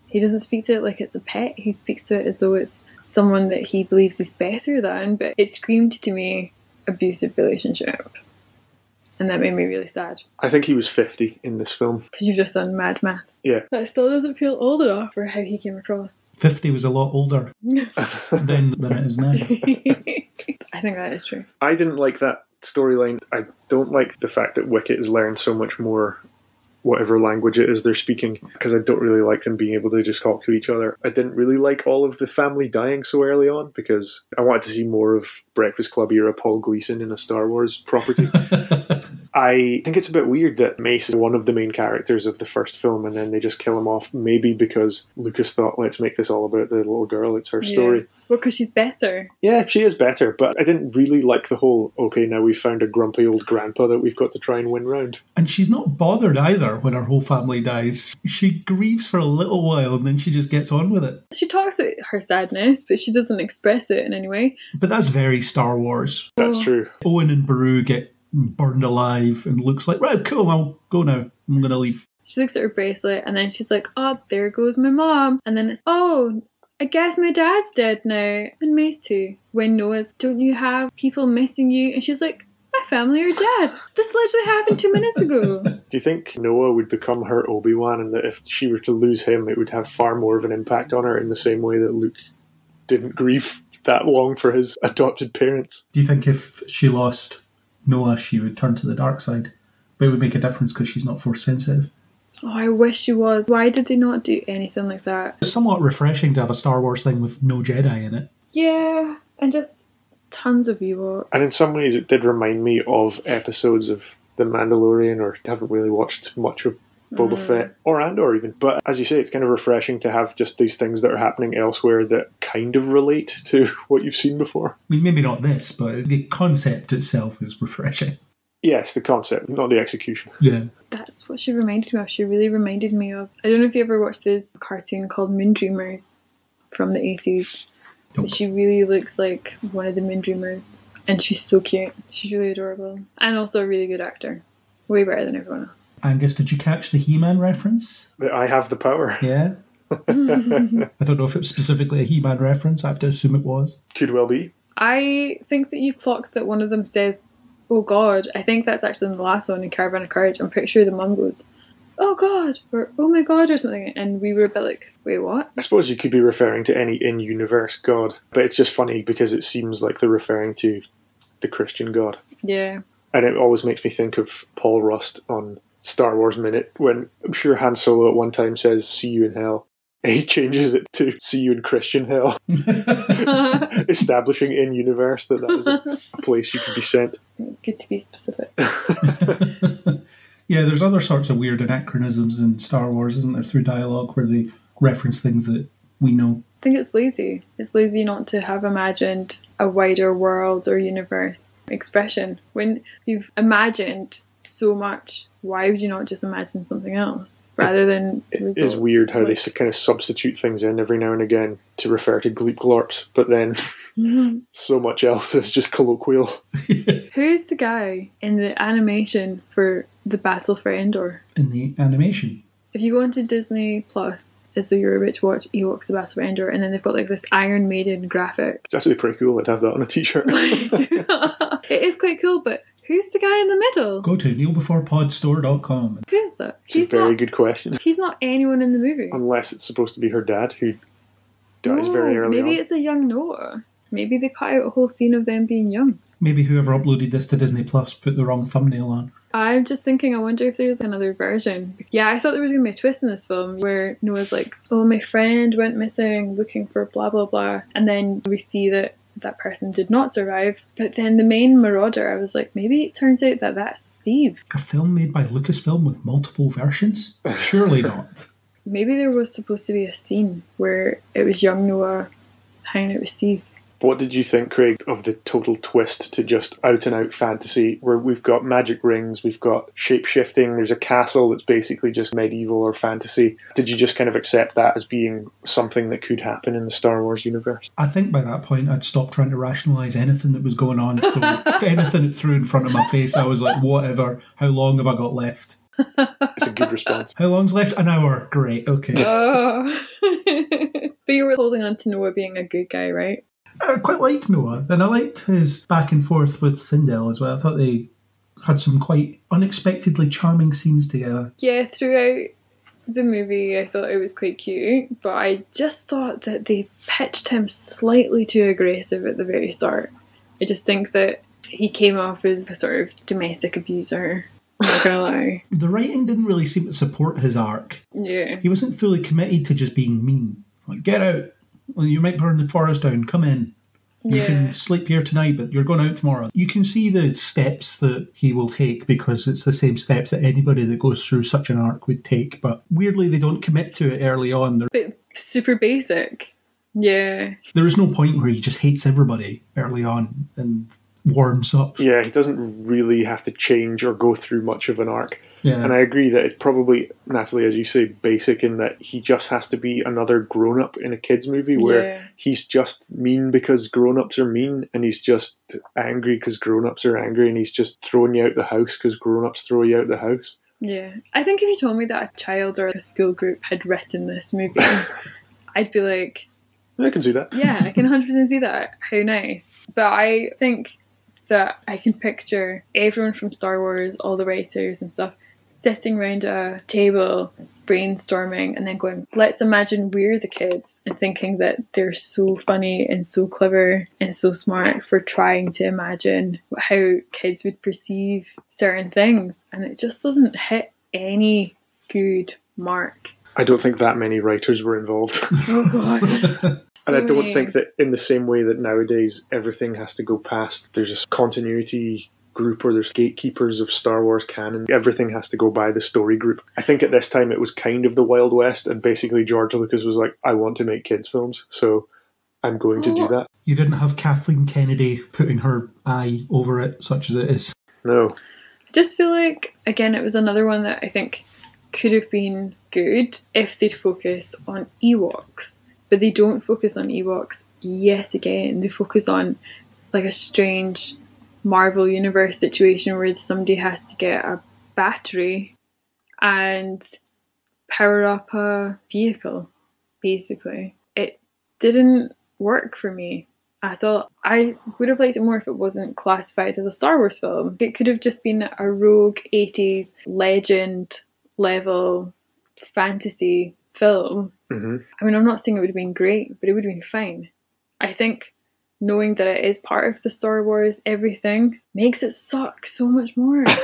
He doesn't speak to it like it's a pet. He speaks to it as though it's someone that he believes is better than. But it screamed to me abusive relationship. And that made me really sad. I think he was 50 in this film. Because you've just done mad maths. Yeah. That still doesn't feel old enough for how he came across. 50 was a lot older <laughs> than, than it is now. <laughs> I think that is true. I didn't like that storyline. I don't like the fact that Wicket has learned so much more whatever language it is they're speaking because I don't really like them being able to just talk to each other. I didn't really like all of the family dying so early on because I wanted to see more of Breakfast Club era Paul Gleason in a Star Wars property. <laughs> I think it's a bit weird that Mace is one of the main characters of the first film and then they just kill him off, maybe because Lucas thought, let's make this all about the little girl, it's her Yeah. story. Well, because she's better. Yeah, she is better, but I didn't really like the whole, okay, now we've found a grumpy old grandpa that we've got to try and win round. And she's not bothered either when her whole family dies. She grieves for a little while and then she just gets on with it. She talks about her sadness, but she doesn't express it in any way. But that's very Star Wars. That's Oh. true. Owen and Beru get burned alive and looks like, right, cool, I'll go now. I'm going to leave. She looks at her bracelet and then she's like, oh, there goes my mom. And then it's, oh, I guess my dad's dead now. And Mace too. When Noah's, don't you have people missing you? And she's like, my family are dead. This literally happened two minutes ago. <laughs> Do you think Noah would become her Obi Wan, and that if she were to lose him, it would have far more of an impact on her in the same way that Luke didn't grieve that long for his adopted parents? Do you think if she lost Noah, she would turn to the dark side? But it would make a difference because she's not force sensitive. Oh, I wish she was. Why did they not do anything like that? It's somewhat refreshing to have a Star Wars thing with no Jedi in it. Yeah, and just tons of Ewoks. And in some ways, it did remind me of episodes of The Mandalorian, or haven't really watched much of Boba mm. Fett or Andor even. But as you say, it's kind of refreshing to have just these things that are happening elsewhere that kind of relate to <laughs> what you've seen before. I mean, maybe not this, but the concept itself is refreshing. Yes, the concept, not the execution. Yeah. That's what she reminded me of. She really reminded me of. I don't know if you ever watched this cartoon called Moon Dreamers from the 80s. Nope. But she really looks like one of the Moon Dreamers. And she's so cute. She's really adorable. And also a really good actor. Way better than everyone else. Angus, did you catch the He Man reference? I have the power. Yeah. <laughs> I don't know if it was specifically a He Man reference. I have to assume it was. Could well be. I think that you clocked that one of them says, Oh God. I think that's actually in the last one in Caravan of Courage. I'm pretty sure the mum goes, Oh God, or Oh my God, or something. And we were a bit like, Wait, what? I suppose you could be referring to any in universe god, but it's just funny because it seems like they're referring to the Christian god. Yeah. And it always makes me think of Paul Rust on Star Wars Minute when I'm sure Han Solo at one time says, See you in hell. He changes it to See you in Christian hell, <laughs> <laughs> establishing in universe that that was a, a <laughs> place you could be sent. it's good to be specific. Yeah, there's other sorts of weird anachronisms in Star Wars, isn't there, through dialogue where they reference things that we know. I think it's lazy. It's lazy not to have imagined a wider world or universe expression. When you've imagined so much, why would you not just imagine something else rather than It is result- weird how they like- s- kind of substitute things in every now and again to refer to Gleep Glorps, but then mm-hmm. <laughs> so much else is just colloquial. <laughs> Who's the guy in the animation for the Battle for Endor? In the animation. If you go into Disney Plus, it's so you're about to watch Ewoks the Battle for Endor, and then they've got like this Iron Maiden graphic. It's actually pretty cool. I'd have that on a t-shirt. <laughs> it is quite cool, but who's the guy in the middle? Go to kneelbeforepodstore.com. Who is that? It's a He's very not. good question. He's not anyone in the movie. Unless it's supposed to be her dad who dies No, very early maybe on. it's a young Noah. Maybe they cut out a whole scene of them being young. Maybe whoever uploaded this to Disney Plus put the wrong thumbnail on. I'm just thinking, I wonder if there's another version. Yeah, I thought there was going to be a twist in this film where Noah's like, oh, my friend went missing looking for blah, blah, blah. And then we see that that person did not survive. But then the main marauder, I was like, maybe it turns out that that's Steve. A film made by Lucasfilm with multiple versions? Surely not. <laughs> Maybe there was supposed to be a scene where it was young Noah hanging out with Steve. What did you think, Craig, of the total twist to just out and out fantasy where we've got magic rings, we've got shape shifting, there's a castle that's basically just medieval or fantasy? Did you just kind of accept that as being something that could happen in the Star Wars universe? I think by that point I'd stopped trying to rationalise anything that was going on. So <laughs> anything it threw in front of my face, I was like, whatever. How long have I got left? It's a good response. How long's left? An hour. Great. Okay. Oh. <laughs> but you were holding on to Noah being a good guy, right? I quite liked Noah, and I liked his back and forth with Cindel as well. I thought they had some quite unexpectedly charming scenes together. Yeah, throughout the movie, I thought it was quite cute, but I just thought that they pitched him slightly too aggressive at the very start. I just think that he came off as a sort of domestic abuser. I'm not gonna <laughs> lie. The writing didn't really seem to support his arc. Yeah. He wasn't fully committed to just being mean. Like, get out. Well, you might burn the forest down. Come in. You Yeah. can sleep here tonight, but you're going out tomorrow. You can see the steps that he will take because it's the same steps that anybody that goes through such an arc would take. But weirdly, they don't commit to it early on. There, But super basic. Yeah. there is no point where he just hates everybody early on and warms up. Yeah, he doesn't really have to change or go through much of an arc. Yeah. And I agree that it's probably, Natalie, as you say, basic in that he just has to be another grown up in a kid's movie where Yeah. he's just mean because grown ups are mean and he's just angry because grown ups are angry and he's just throwing you out the house because grown ups throw you out the house. Yeah. I think if you told me that a child or a school group had written this movie, <laughs> I'd be like, I can see that. yeah, I can 100% see that. How nice. But I think that I can picture everyone from Star Wars, all the writers and stuff, sitting around a table brainstorming and then going, let's imagine we're the kids and thinking that they're so funny and so clever and so smart for trying to imagine how kids would perceive certain things. And it just doesn't hit any good mark. I don't think that many writers were involved. <laughs> Oh god. <laughs> and I don't many- think that in the same way that nowadays everything has to go past, there's a continuity group or there's gatekeepers of Star Wars canon. Everything has to go by the story group. I think at this time it was kind of the Wild West, and basically George Lucas was like, I want to make kids' films, so I'm going to do that. You didn't have Kathleen Kennedy putting her eye over it, such as it is. No. I just feel like again it was another one that I think could have been good if they'd focus on Ewoks. But they don't focus on Ewoks yet again. They focus on like a strange Marvel Universe situation where somebody has to get a battery and power up a vehicle, basically. It didn't work for me at all. I would have liked it more if it wasn't classified as a Star Wars film. It could have just been a rogue 80s legend level fantasy film. hmm I mean, I'm not saying it would have been great, but it would have been fine. I think knowing that it is part of the Star Wars everything makes it suck so much more. <laughs>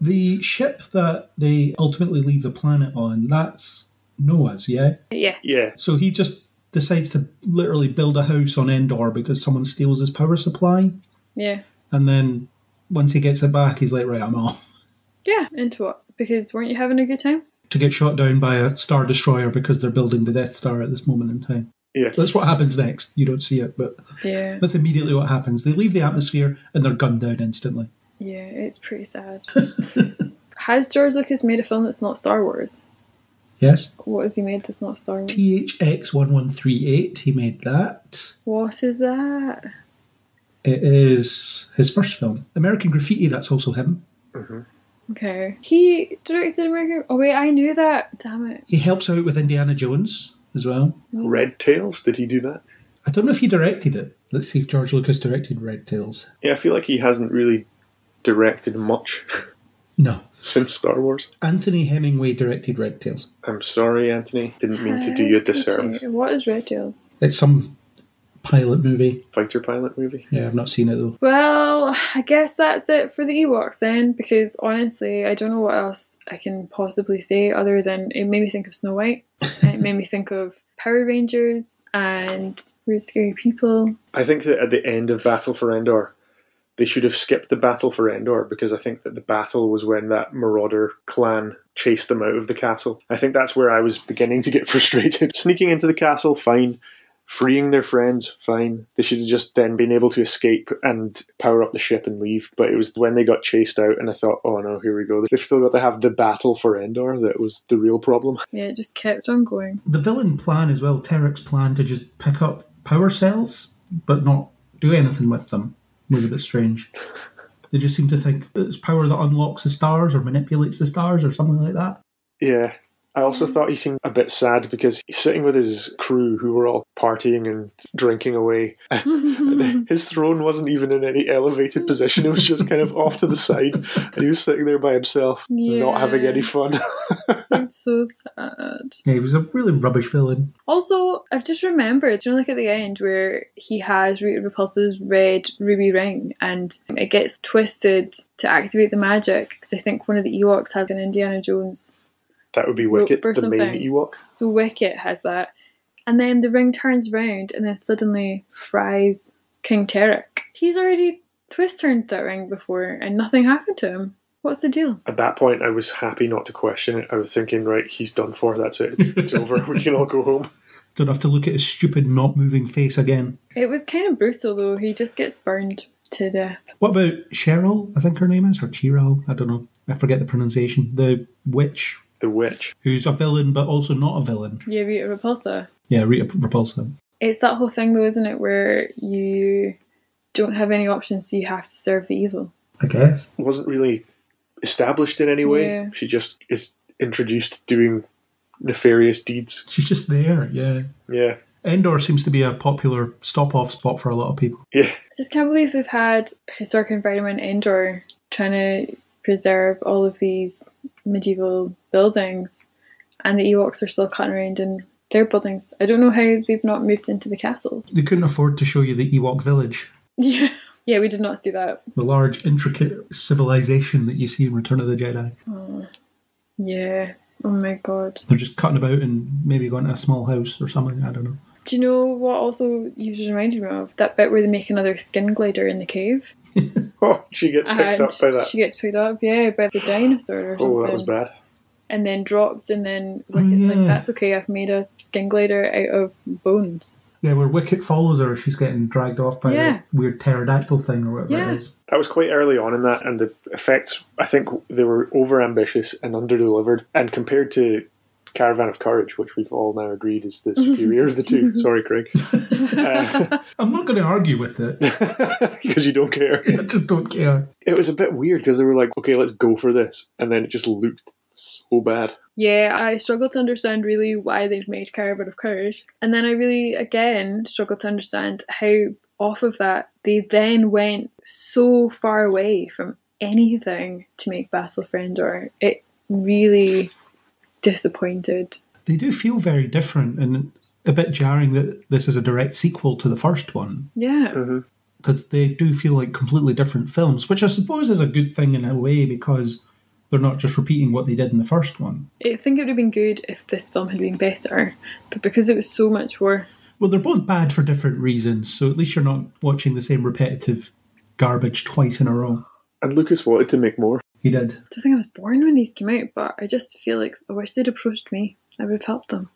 The ship that they ultimately leave the planet on, that's Noah's, yeah? yeah. Yeah. So he just decides to literally build a house on Endor because someone steals his power supply. Yeah. And then once he gets it back, he's like, right, I'm off. Yeah. Into what? Because weren't you having a good time? To get shot down by a Star Destroyer because they're building the Death Star at this moment in time. Yeah. That's what happens next. You don't see it, but Yeah. that's immediately what happens. They leave the atmosphere and they're gunned down instantly. Yeah, it's pretty sad. <laughs> Has George Lucas made a film that's not Star Wars? Yes? What has he made that's not Star Wars? THX1138, he made that. What is that? It is his first film. American Graffiti, that's also him. Mm-hmm. Okay. He directed American. Oh, wait, I knew that. Damn it. He helps out with Indiana Jones as well. Red Tails, did he do that? I don't know if he directed it. Let's see if George Lucas directed Red Tails. Yeah, I feel like he hasn't really directed much No. since Star Wars. Anthony Hemingway directed Red Tails. I'm sorry, Anthony. Didn't mean to do you a disservice. What is Red Tails? It's some pilot movie. Fighter pilot movie. Yeah, I've not seen it though. Well, I guess that's it for the Ewoks then, because honestly, I don't know what else I can possibly say other than it made me think of Snow White. it made me think of Power Rangers and Weird Scary People. I think that at the end of Battle for Endor, they should have skipped the Battle for Endor because I think that the battle was when that Marauder clan chased them out of the castle. I think that's where I was beginning to get <laughs> frustrated. Sneaking into the castle, fine. Freeing their friends, fine. They should have just then been able to escape and power up the ship and leave. But it was when they got chased out, and I thought, oh no, here we go. They've still got to have the battle for Endor. That was the real problem. Yeah, it just kept on going. The villain plan as well, Terak's plan to just pick up power cells but not do anything with them was a bit strange. <laughs> They just seem to think it's power that unlocks the stars or manipulates the stars or something like that. Yeah. I also thought he seemed a bit sad because he's sitting with his crew who were all partying and drinking away. And <laughs> <laughs> his throne wasn't even in any elevated position, it was just kind of <laughs> off to the side. And he was sitting there by himself, not having any fun. It's so sad. Yeah, he was a really rubbish villain. Also, I've just remembered, you know, like at the end where he has Rita Repulsa's red ruby ring and it gets twisted to activate the magic because I think one of the Ewoks has an Indiana Jones. That would be Wicket, or the main something. Ewok. So Wicket has that. And then the ring turns round and then suddenly fries King Terak. He's already twist turned that ring before and nothing happened to him. What's the deal? At that point, I was happy not to question it. I was thinking, right, he's done for. That's it. It's, <laughs> it's over. We can all go home. Don't have to look at his stupid, not moving face again. It was kind of brutal though. He just gets burned to death. What about Cheryl? I think her name is, or Cheryl? I don't know. I forget the pronunciation. The witch, The witch. who's a villain but also not a villain. Yeah, Rita Repulsa. Yeah, Rita Repulsa. It's that whole thing though, isn't it, where you don't have any options, so you have to serve the evil. I guess. Wasn't really established in any way. Yeah. She just is introduced doing nefarious deeds. She's just there, yeah. Yeah. Endor seems to be a popular stop off spot for a lot of people. Yeah. I just can't believe we've had historic environment Endor trying to preserve all of these medieval buildings, and the Ewoks are still cutting around in their buildings. I don't know how they've not moved into the castles. They couldn't afford to show you the Ewok village, Yeah, <laughs> yeah, we did not see that. the large, intricate civilization that you see in Return of the Jedi. Oh, Yeah. Oh my god. They're just cutting about and maybe going to a small house or something. I don't know. Do you know what also you just reminded me of? That bit where they make another skin glider in the cave. <laughs> Oh, she gets picked and up by that. she gets picked up, yeah, by the dinosaur or something. Oh, that was bad. And then dropped and then oh, Wicket's like, yeah. That's okay, I've made a skin glider out of bones. Yeah, where Wicket follows her, she's getting dragged off by Yeah. a weird pterodactyl thing or whatever Yeah. it is. That was quite early on in that, and the effects, I think they were over ambitious and under delivered. And compared to Caravan of Courage, which we've all now agreed is the superior of the two. Sorry, Craig. <laughs> Uh, I'm not going to argue with it. <laughs> because you don't care. I just don't care. It was a bit weird because they were like, okay, let's go for this. And then it just looked so bad. Yeah, I struggle to understand really why they've made Caravan of Courage. And then I really, again, struggle to understand how off of that they then went so far away from anything to make Battle for Endor. It really disappointed. They do feel very different and a bit jarring that this is a direct sequel to the first one Yeah. Mm-hmm. because they do feel like completely different films, which I suppose is a good thing in a way because they're not just repeating what they did in the first one. I think it would have been good if this film had been better, but because it was so much worse. Well, they're both bad for different reasons, so at least you're not watching the same repetitive garbage twice in a row. And Lucas wanted to make more. He did. I don't think I was born when these came out, but I just feel like I wish they'd approached me. I would have helped them.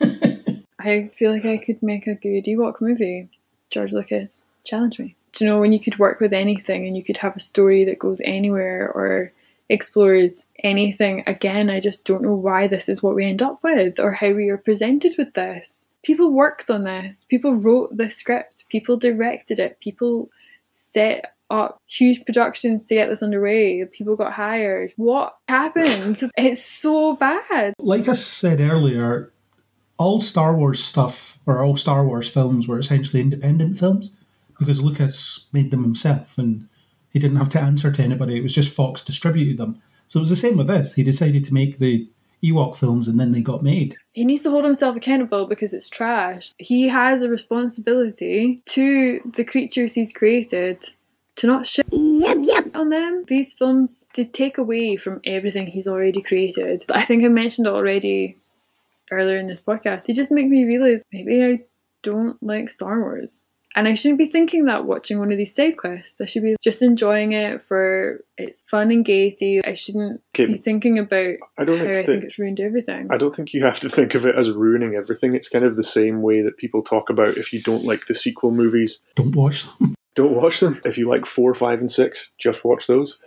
<laughs> I feel like I could make a good Ewok movie. George Lucas, challenge me. Do you know when you could work with anything and you could have a story that goes anywhere or explores anything? Again, I just don't know why this is what we end up with or how we are presented with this. People worked on this. People wrote the script. People directed it. People set up huge productions to get this underway. People got hired. What happened? <laughs> It's so bad. Like I said earlier, all Star Wars stuff or all Star Wars films were essentially independent films because Lucas made them himself and he didn't have to answer to anybody. It was just Fox distributed them. So it was the same with this. He decided to make the Ewok films and then they got made. He needs to hold himself accountable because it's trash. He has a responsibility to the creatures he's created to not shit on them. These films, they take away from everything he's already created. But I think I mentioned it already earlier in this podcast. They just make me realise maybe I don't like Star Wars. And I shouldn't be thinking that watching one of these side quests. I should be just enjoying it for its fun and gaiety. I shouldn't Okay. be thinking about I don't how I think think it's ruined everything. I don't think you have to think of it as ruining everything. It's kind of the same way that people talk about if you don't like the sequel movies, Don't watch them. Don't watch them. If you like four, five, and six, just watch those.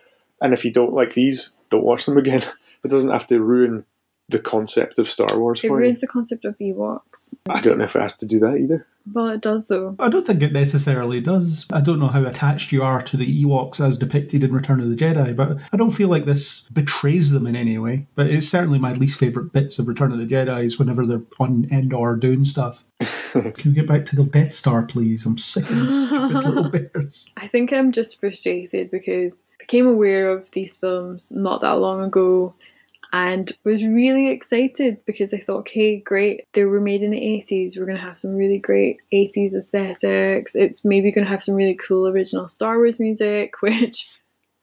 And if you don't like these, don't watch them again. <laughs> It doesn't have to ruin the concept of Star Wars It for you. ruins the concept of Ewoks. I don't know if it has to do that either. Well, it does though. I don't think it necessarily does. I don't know how attached you are to the Ewoks as depicted in Return of the Jedi, but I don't feel like this betrays them in any way. But it's certainly my least favourite bits of Return of the Jedi is whenever they're on Endor doing stuff. <laughs> Can we get back to the Death Star, please? I'm sick of these stupid <laughs> little bears. I think I'm just frustrated because I became aware of these films not that long ago and was really excited because I thought, okay, great, they were made in the 80s. We're going to have some really great 80s aesthetics. It's maybe going to have some really cool original Star Wars music, <laughs> which,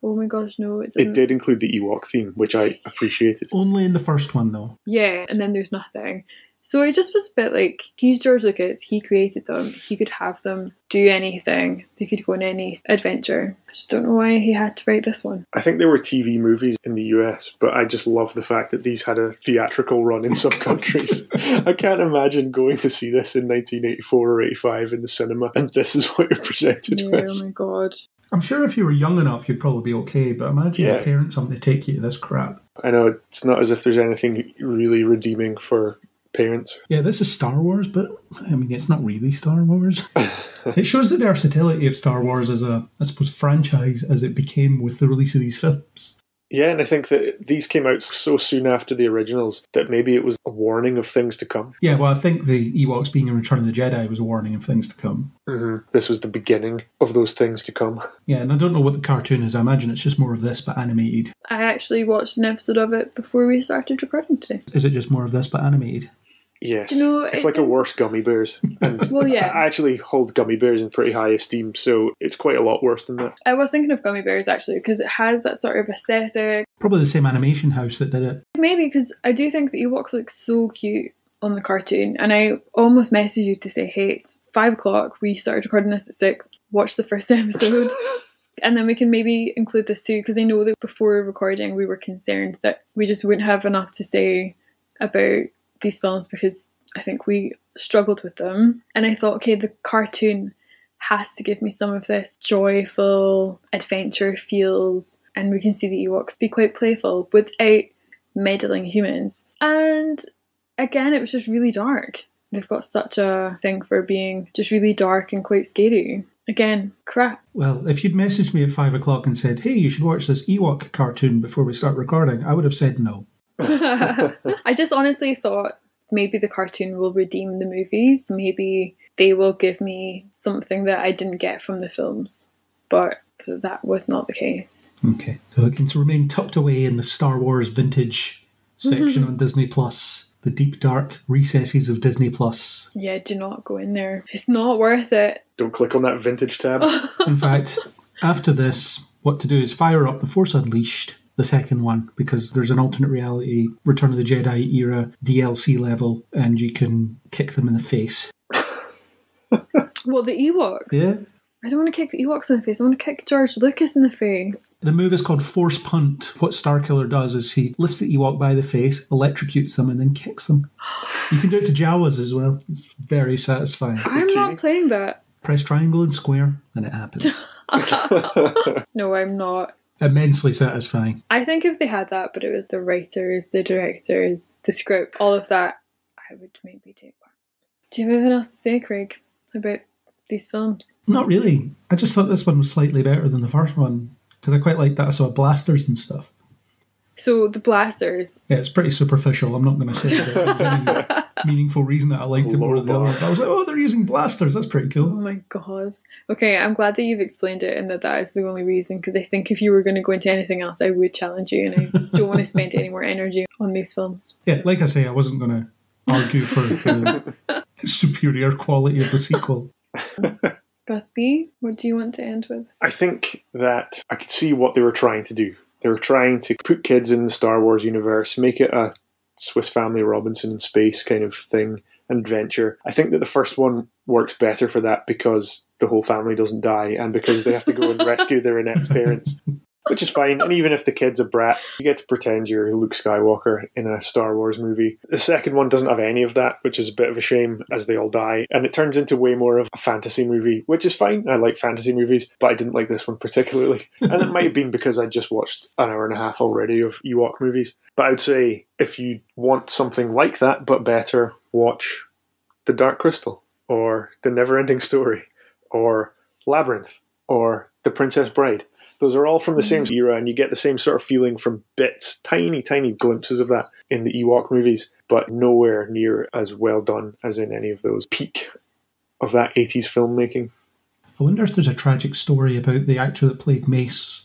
oh my gosh, no, it. It did include the Ewok theme, which I appreciated. Only in the first one, though. Yeah, and then there's nothing. So it just was a bit like he's George Lucas. He created them. He could have them do anything. They could go on any adventure. I just don't know why he had to write this one. I think there were TV movies in the US, but I just love the fact that these had a theatrical run in some countries. <laughs> I can't imagine going to see this in 1984 or 85 in the cinema, and this is what you're presented Yeah, with. oh my god. I'm sure if you were young enough, you'd probably be okay, but imagine Yeah. your parents having to take you to this crap. I know it's not as if there's anything really redeeming for parents. Yeah, this is Star Wars, but I mean, it's not really Star Wars. <laughs> it shows the versatility of Star Wars as a, I suppose, franchise as it became with the release of these films. Yeah, and I think that these came out so soon after the originals that maybe it was a warning of things to come. Yeah, well, I think the Ewoks being in Return of the Jedi was a warning of things to come. hmm This was the beginning of those things to come. Yeah, and I don't know what the cartoon is. I imagine it's just more of this, but animated. I actually watched an episode of it before we started recording today. Is it just more of this, but animated? Yes, Do you know, it's it's like a in- worse gummy bears. And <laughs> Well, yeah. I actually hold gummy bears in pretty high esteem, so it's quite a lot worse than that. I was thinking of Gummy Bears actually because it has that sort of aesthetic. Probably the same animation house that did it. Maybe because I do think the Ewoks look so cute on the cartoon, and I almost messaged you to say, "Hey, it's five o'clock. We started recording this at six. Watch the first <laughs> episode." And then we can maybe include this too, because I know that before recording we were concerned that we just wouldn't have enough to say about these films because I think we struggled with them. And I thought, okay, the cartoon has to give me some of this joyful adventure feels, and we can see the Ewoks be quite playful without meddling humans. And again, it was just really dark. They've got such a thing for being just really dark and quite scary. Again, crap. Well, if you'd messaged me at five o'clock and said, hey, you should watch this Ewok cartoon before we start recording, I would have said no. <laughs> I just honestly thought maybe the cartoon will redeem the movies. Maybe they will give me something that I didn't get from the films. But that was not the case. Okay. So it can remain tucked away in the Star Wars vintage mm-hmm. section on Disney Plus, the deep dark recesses of Disney Plus. Yeah, do not go in there. It's not worth it. Don't click on that vintage tab. <laughs> In fact, after this, what to do is fire up The Force Unleashed, the second one, because there's an alternate reality Return of the Jedi era DLC level, and you can kick them in the face. <laughs> Well, the Ewoks. Yeah. I don't want to kick the Ewoks in the face. I want to kick George Lucas in the face. The move is called Force Punt. What Starkiller does is he lifts the Ewok by the face, electrocutes them, and then kicks them. You can do it to Jawas as well. It's very satisfying. I'm not playing that. Press triangle and square, and it happens. <laughs> <laughs> No, I'm not. Immensely satisfying. I think if they had that, but it was the writers, the directors, the script, all of that, I would maybe take part. Do you have anything else to say, Craig, about these films? Not really. I just thought this one was slightly better than the first one because I quite liked that. I saw blasters and stuff. So the blasters, Yeah, it's pretty superficial. I'm not going to say that <laughs> meaningful reason that I liked it more than the other one. I was like, oh, they're using blasters. That's pretty cool. oh my god. Okay, I'm glad that you've explained it and that that is the only reason because I think if you were going to go into anything else, I would challenge you and I don't want to spend any more energy on these films. Yeah, like I say, I wasn't going to argue for the <laughs> superior quality of the sequel. <laughs> Gus B, what do you want to end with? I think that I could see what they were trying to do. They were trying to put kids in the Star Wars universe, make it a Swiss Family Robinson in space kind of thing, and adventure. I think that the first one works better for that because the whole family doesn't die and because they have to go and <laughs> rescue their inept parents. Which is fine, and even if the kid's a brat, you get to pretend you're Luke Skywalker in a Star Wars movie. The second one doesn't have any of that, which is a bit of a shame as they all die, and it turns into way more of a fantasy movie, which is fine. I like fantasy movies, but I didn't like this one particularly. <laughs> and it might have been because I just watched an hour and a half already of Ewok movies. But I would say if you want something like that but better, watch The Dark Crystal or The Neverending Story or Labyrinth or The Princess Bride those are all from the same hmm. era, and you get the same sort of feeling from bits, tiny, tiny glimpses of that in the Ewok movies, but nowhere near as well done as in any of those peak of that 80s filmmaking. I wonder if there's a tragic story about the actor that played Mace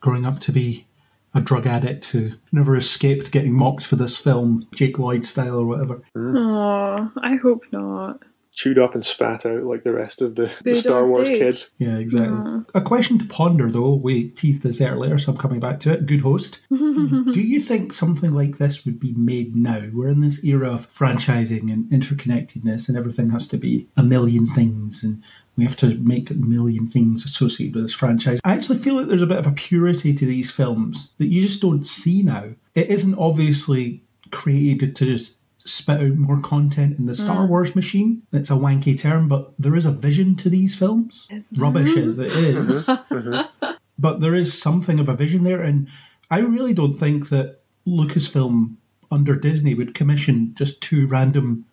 growing up to be a drug addict who never escaped getting mocked for this film, Jake Lloyd style or whatever. Oh, I hope not chewed up and spat out like the rest of the, the Star Wars stage. kids. Yeah, exactly. Ah. A question to ponder, though. We teased this earlier, so I'm coming back to it. Good host. <laughs> Do you think something like this would be made now? We're in this era of franchising and interconnectedness, and everything has to be a million things, and we have to make a million things associated with this franchise. I actually feel like there's a bit of a purity to these films that you just don't see now. It isn't obviously created to just spit out more content in the Star mm. Wars machine. It's a wanky term, but there is a vision to these films. Is Rubbish as it uh-huh. is. Uh-huh. Uh-huh. but there is something of a vision there. And I really don't think that Lucasfilm under Disney would commission just two random,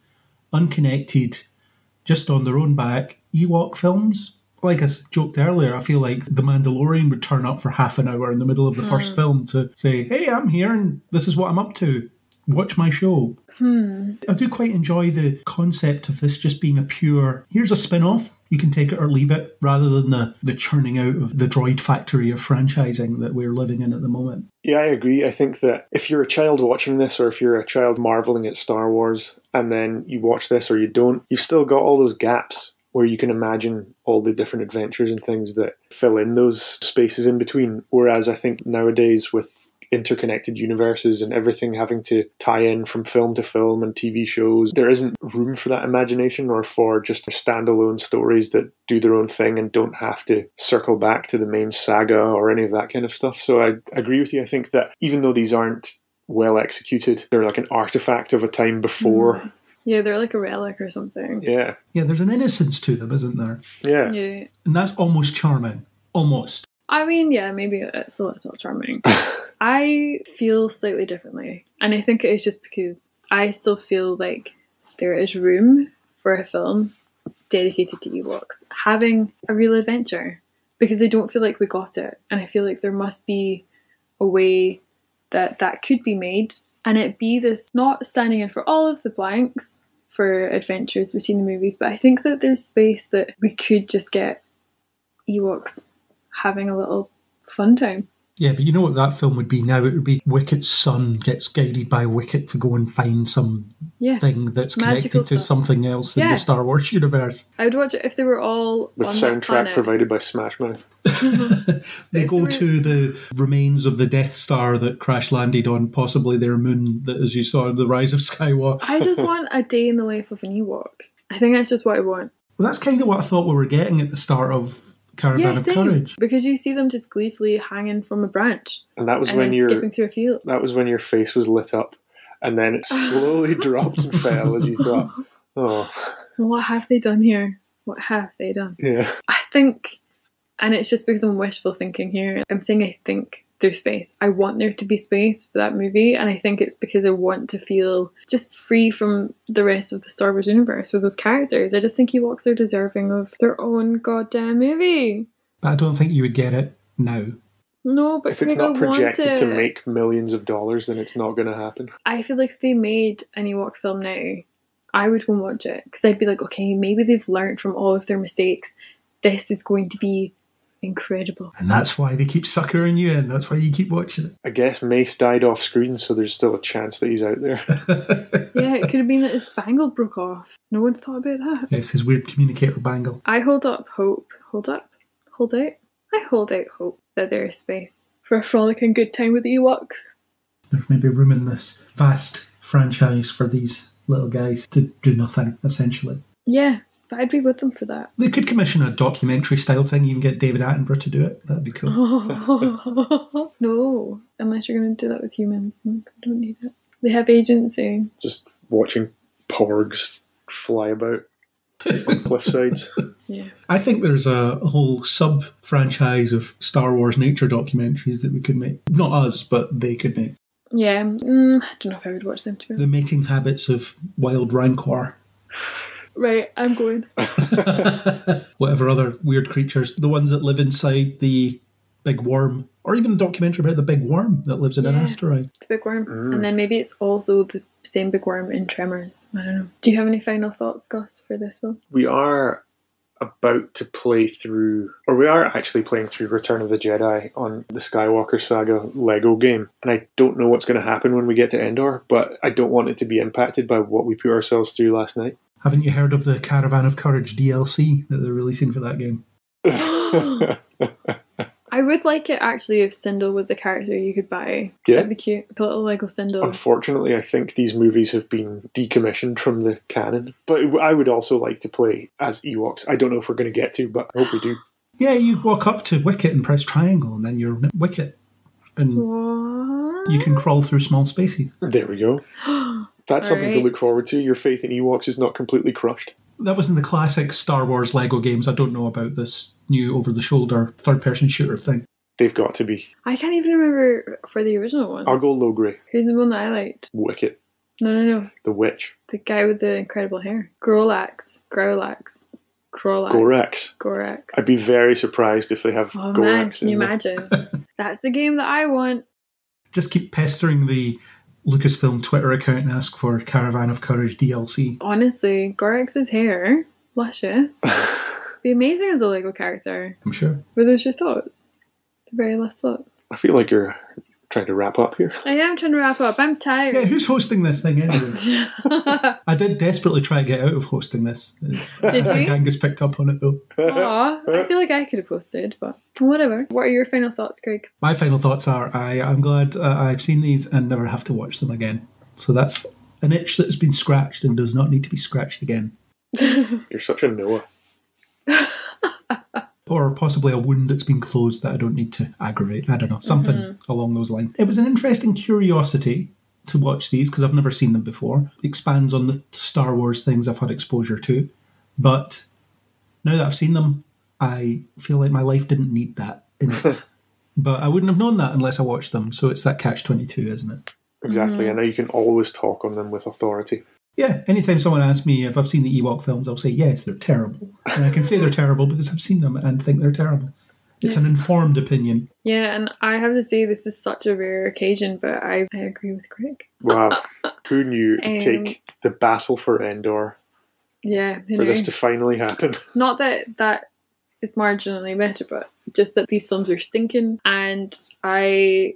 unconnected, just on their own back Ewok films. Like I joked earlier, I feel like The Mandalorian would turn up for half an hour in the middle of the first mm. film to say, Hey, I'm here and this is what I'm up to. Watch my show. Hmm. I do quite enjoy the concept of this just being a pure here's a spin off, you can take it or leave it, rather than the, the churning out of the droid factory of franchising that we're living in at the moment. Yeah, I agree. I think that if you're a child watching this, or if you're a child marveling at Star Wars, and then you watch this or you don't, you've still got all those gaps where you can imagine all the different adventures and things that fill in those spaces in between. Whereas I think nowadays, with interconnected universes and everything having to tie in from film to film and TV shows, there isn't room for that imagination or for just standalone stories that do their own thing and don't have to circle back to the main saga or any of that kind of stuff. So I agree with you. I think that even though these aren't well executed, they're like an artifact of a time before. Mm. Yeah, they're like a relic or something. Yeah, Yeah, there's an innocence to them, isn't there? yeah. Yeah. And that's almost charming. Almost. I mean, yeah, maybe it's a little charming. <laughs> I feel slightly differently. And I think it is just because I still feel like there is room for a film dedicated to Ewoks having a real adventure because I don't feel like we got it. And I feel like there must be a way that that could be made and it be this not standing in for all of the blanks for adventures between the movies, but I think that there's space that we could just get Ewoks having a little fun time. Yeah, but you know what that film would be now? It would be Wicket's son gets guided by Wicket to go and find some Yeah. thing that's Magical connected to stuff. something else in the Star Wars universe. I would watch it if they were all With on soundtrack planet. provided by Smash Mouth. <laughs> <laughs> They go were- to the remains of the Death Star that crash landed on possibly their moon, that, as you saw in The Rise of <laughs> Skywalker. I just want a day in the life of an Ewok. I think that's just what I want. Well, that's kind of what I thought we were getting at the start of Caravan Yeah, of same. Courage. Because you see them just gleefully hanging from a branch And that was and when then your skipping through a field. that was when your face was lit up, and then it slowly <laughs> dropped and fell as you thought, <laughs> "Oh, What have they done here? What have they done? yeah." I think, and it's just because I'm wishful thinking here, I'm saying I think there's space. I want there to be space for that movie, and I think it's because I want to feel just free from the rest of the Star Wars universe with those characters. I just think Ewoks are deserving of their own goddamn movie. But I don't think you would get it now. No, but If it's not want projected to make millions of dollars, then it's not going to happen. I feel like if they made an Ewok film now, I would go and watch it because I'd be like, okay, maybe they've learned from all of their mistakes. This is going to be incredible. And that's why they keep suckering you in. That's why you keep watching it. I guess Mace died off screen, so there's still a chance that he's out there. <laughs> Yeah, it could have been that his bangle broke off. No one thought about that. Yes, his weird communicator bangle. I hold up hope. Hold up. Hold out. I hold out hope that there is space for a frolicking good time with the Ewoks. There's maybe room in this vast franchise for these little guys to do nothing, essentially. Yeah, but I'd be with them for that. They could commission a documentary style thing, even get David Attenborough to do it. That'd be cool. <laughs> no, unless you're going to do that with humans. I don't need it. They have agency. Just watching porgs fly about on <laughs> cliff sides. Yeah. I think there's a whole sub franchise of Star Wars nature documentaries that we could make. Not us, but they could make. Yeah, mm, I don't know if I would watch them to be honest. The mating habits of wild rancor. Right, I'm going. <laughs> Whatever other weird creatures. The ones that live inside the big worm. Or even a documentary about the big worm that lives in an Yeah. asteroid. The big worm. Mm. And then maybe it's also the same big worm in Tremors. I don't know. Do you have any final thoughts, Gus, for this one? we are about to play through, or we are actually playing through Return of the Jedi on the Skywalker Saga Lego game. And I don't know what's going to happen when we get to Endor, but I don't want it to be impacted by what we put ourselves through last night. Haven't you heard of the Caravan of Courage DLC that they're releasing for that game? <gasps> I would like it actually if Cindel was a character you could buy. Yeah. That'd be cute. The little Lego Cindel. Unfortunately, I think these movies have been decommissioned from the canon. But I would also like to play as Ewoks. I don't know if we're going to get to, but I hope we do. Yeah, you walk up to Wicket and press triangle, and then you're Wicket. And What? you can crawl through small spaces. There we go. <gasps> <gasps> That's something to look forward to. Your faith in Ewoks is not completely crushed. That was in the classic Star Wars Lego games. I don't know about this new over the shoulder third person shooter thing. They've got to be. I can't even remember for the original ones. I'll go low grey. Who's the one that I liked? Wicket. No, no, no. The Witch. The guy with the incredible hair. Grolax. Growlax. Grolax. Gorax. Gorax. I'd be very surprised if they have Oh Gorax man, can in you there. imagine? <laughs> That's the game that I want. Just keep pestering the Lucasfilm Twitter account and ask for Caravan of Courage DLC. Honestly, Gorax's hair, luscious. <laughs> be amazing as a Lego character. I'm sure. Were those your thoughts? The very last thoughts. I feel like you're trying to wrap up here. I am trying to wrap up. I'm tired. Yeah, who's hosting this thing anyway? <laughs> I did desperately try to get out of hosting this. I Did you? Angus picked up on it though. Aw, I feel like I could have posted, but whatever. What are your final thoughts, Craig? My final thoughts are I, I'm glad uh, I've seen these and never have to watch them again. So that's an itch that has been scratched and does not need to be scratched again. <laughs> You're such a Noah. Or possibly a wound that's been closed that I don't need to aggravate. I don't know, something mm-hmm. along those lines. It was an interesting curiosity to watch these because I've never seen them before. It expands on the Star Wars things I've had exposure to. But now that I've seen them, I feel like my life didn't need that in it. <laughs> but I wouldn't have known that unless I watched them. So it's that catch 22, isn't it? Exactly. Mm-hmm. And now you can always talk on them with authority. Yeah, anytime someone asks me if I've seen the Ewok films, I'll say, yes, they're terrible. And I can say they're terrible because I've seen them and think they're terrible. It's an informed opinion. Yeah, and I have to say this is such a rare occasion, but I, I agree with Craig. Wow. <laughs> Who knew Um, take the battle for Endor Yeah, you for know. this to finally happen? <laughs> Not that that is marginally better, but just that these films are stinking, and I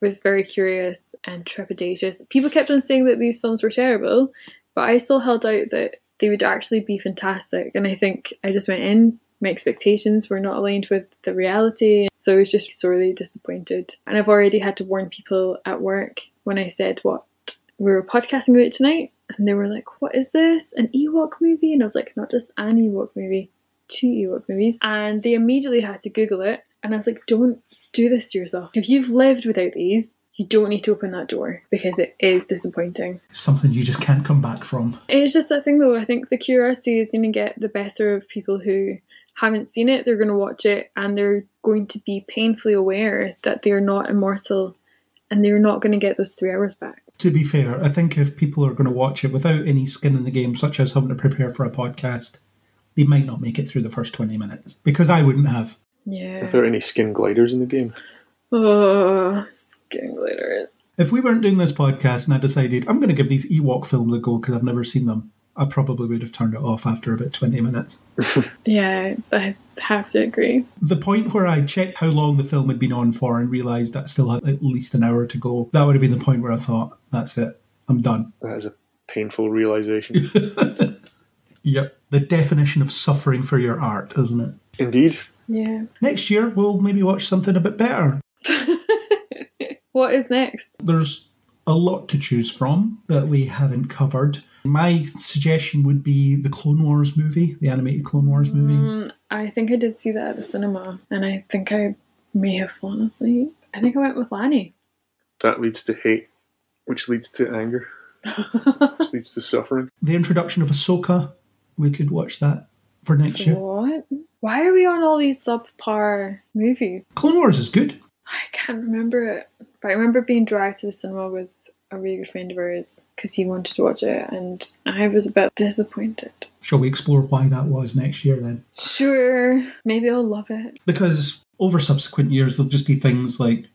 was very curious and trepidatious. People kept on saying that these films were terrible, but I still held out that they would actually be fantastic, and I think I just went in. My expectations were not aligned with the reality, so I was just sorely disappointed. And I've already had to warn people at work when I said what we were podcasting about tonight, and they were like, What is this? An Ewok movie? And I was like, Not just an Ewok movie, two Ewok movies. And they immediately had to Google it. And I was like, Don't do this to yourself. If you've lived without these, you don't need to open that door because it is disappointing. It's something you just can't come back from. It's just that thing though, I think the QRC is going to get the better of people who haven't seen it. They're going to watch it and they're going to be painfully aware that they're not immortal and they're not going to get those three hours back. To be fair, I think if people are going to watch it without any skin in the game, such as having to prepare for a podcast, they might not make it through the first 20 minutes. Because I wouldn't have. Yeah. If there are any skin gliders in the game. Oh, skin glitters. If we weren't doing this podcast and I decided I'm going to give these Ewok films a go because I've never seen them, I probably would have turned it off after about 20 minutes. <laughs> Yeah, I have to agree. The point where I checked how long the film had been on for and realised that still had at least an hour to go, that would have been the point where I thought, that's it, I'm done. That is a painful realization. <laughs> Yep. The definition of suffering for your art, isn't it? Indeed. Yeah. Next year, we'll maybe watch something a bit better. <laughs> what is next? There's a lot to choose from that we haven't covered. My suggestion would be the Clone Wars movie, the animated Clone Wars movie. Mm, I think I did see that at the cinema, and I think I may have fallen asleep. I think I went with Lanny. That leads to hate, which leads to anger, which leads to suffering. <laughs> The introduction of Ahsoka, we could watch that for next year. what? Why are we on all these subpar movies? Clone Wars is good. I can't remember it, but I remember being dragged to the cinema with a really good friend of ours because he wanted to watch it, and I was a bit disappointed. Shall we explore why that was next year then? Sure, maybe I'll love it. Because over subsequent years, there'll just be things like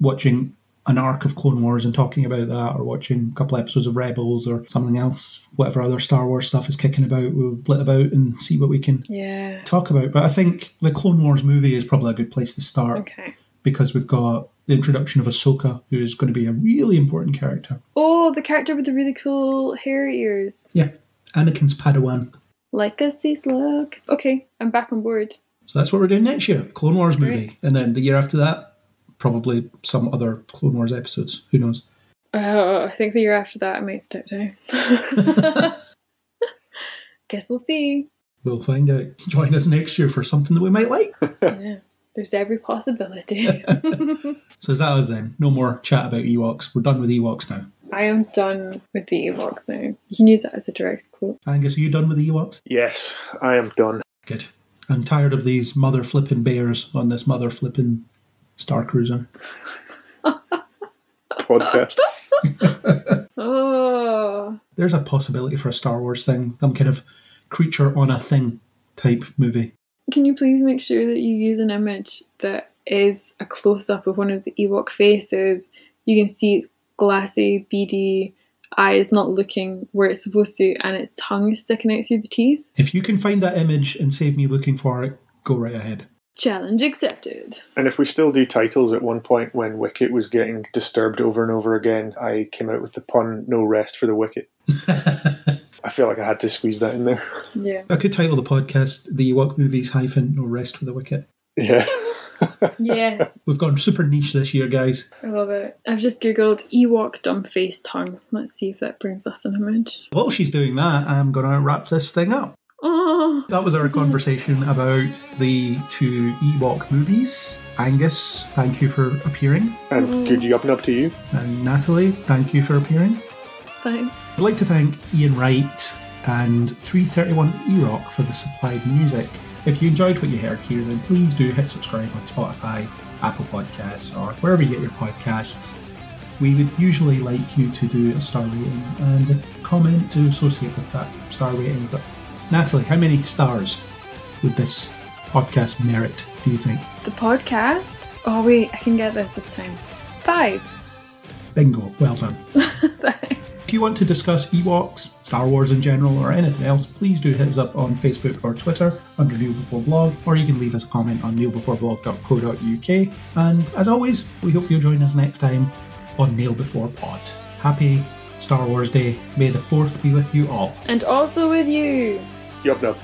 watching an arc of Clone Wars and talking about that, or watching a couple episodes of Rebels or something else, whatever other Star Wars stuff is kicking about, we'll flit about and see what we can Yeah. talk about. But I think the Clone Wars movie is probably a good place to start Okay. Because we've got the introduction of Ahsoka, who is going to be a really important character. Oh, the character with the really cool hair ears. Yeah, Anakin's Padawan. Like a sea slug. Okay, I'm back on board. So that's what we're doing next year Clone Wars movie. Great. And then the year after that, probably some other Clone Wars episodes. Who knows? Uh, I think the year after that I might step down. <laughs> <laughs> Guess we'll see. We'll find out. Join us next year for something that we might like. <laughs> Yeah, there's every possibility. <laughs> So is that us then? No more chat about Ewoks. We're done with Ewoks now. I am done with the Ewoks now. You can use that as a direct quote. Angus, are you done with the Ewoks? Yes, I am done. Good. I'm tired of these mother flipping bears on this mother flipping Star Cruiser. <laughs> <laughs> Podcast. Oh, There's a possibility for a Star Wars thing, some kind of creature on a thing type movie. Can you please make sure that you use an image that is a close up of one of the Ewok faces? You can see its glassy, beady eyes not looking where it's supposed to, and its tongue is sticking out through the teeth. If you can find that image and save me looking for it, go right ahead. Challenge accepted. And if we still do titles at one point when Wicket was getting disturbed over and over again, I came out with the pun "No rest for the Wicket." <laughs> I feel like I had to squeeze that in there. Yeah. I could title the podcast The Ewok Movies hyphen No Rest for the Wicked. Yeah. Yes. <laughs> We've gone super niche this year, guys. I love it. I've just googled Ewok dumb face tongue. Let's see if that brings us an image. While she's doing that, I'm going to wrap this thing up. Oh, That was our conversation about the two Ewok movies. Angus, thank you for appearing. and oh. good up and up to you. And Natalie, thank you for appearing. thanks. I'd like to thank Ian Wright and 331 E-Rock for the supplied music. If you enjoyed what you heard here, then please do hit subscribe on Spotify, Apple Podcasts, or wherever you get your podcasts. We would usually like you to do a star rating and a comment to associate with that star rating. But Natalie, how many stars would this podcast merit, do you think? The podcast? Oh, wait, I can get this this time. Five. Bingo, well done. <laughs> If you want to discuss Ewoks, Star Wars in general, or anything else, please do hit us up on Facebook or Twitter under Kneel Before Blog, or you can leave us a comment on kneelbeforeblog.co.uk. And as always, we hope you'll join us next time on Kneel Before Pod. Happy Star Wars Day. May the Force be with you all. And also with you. Yup, no.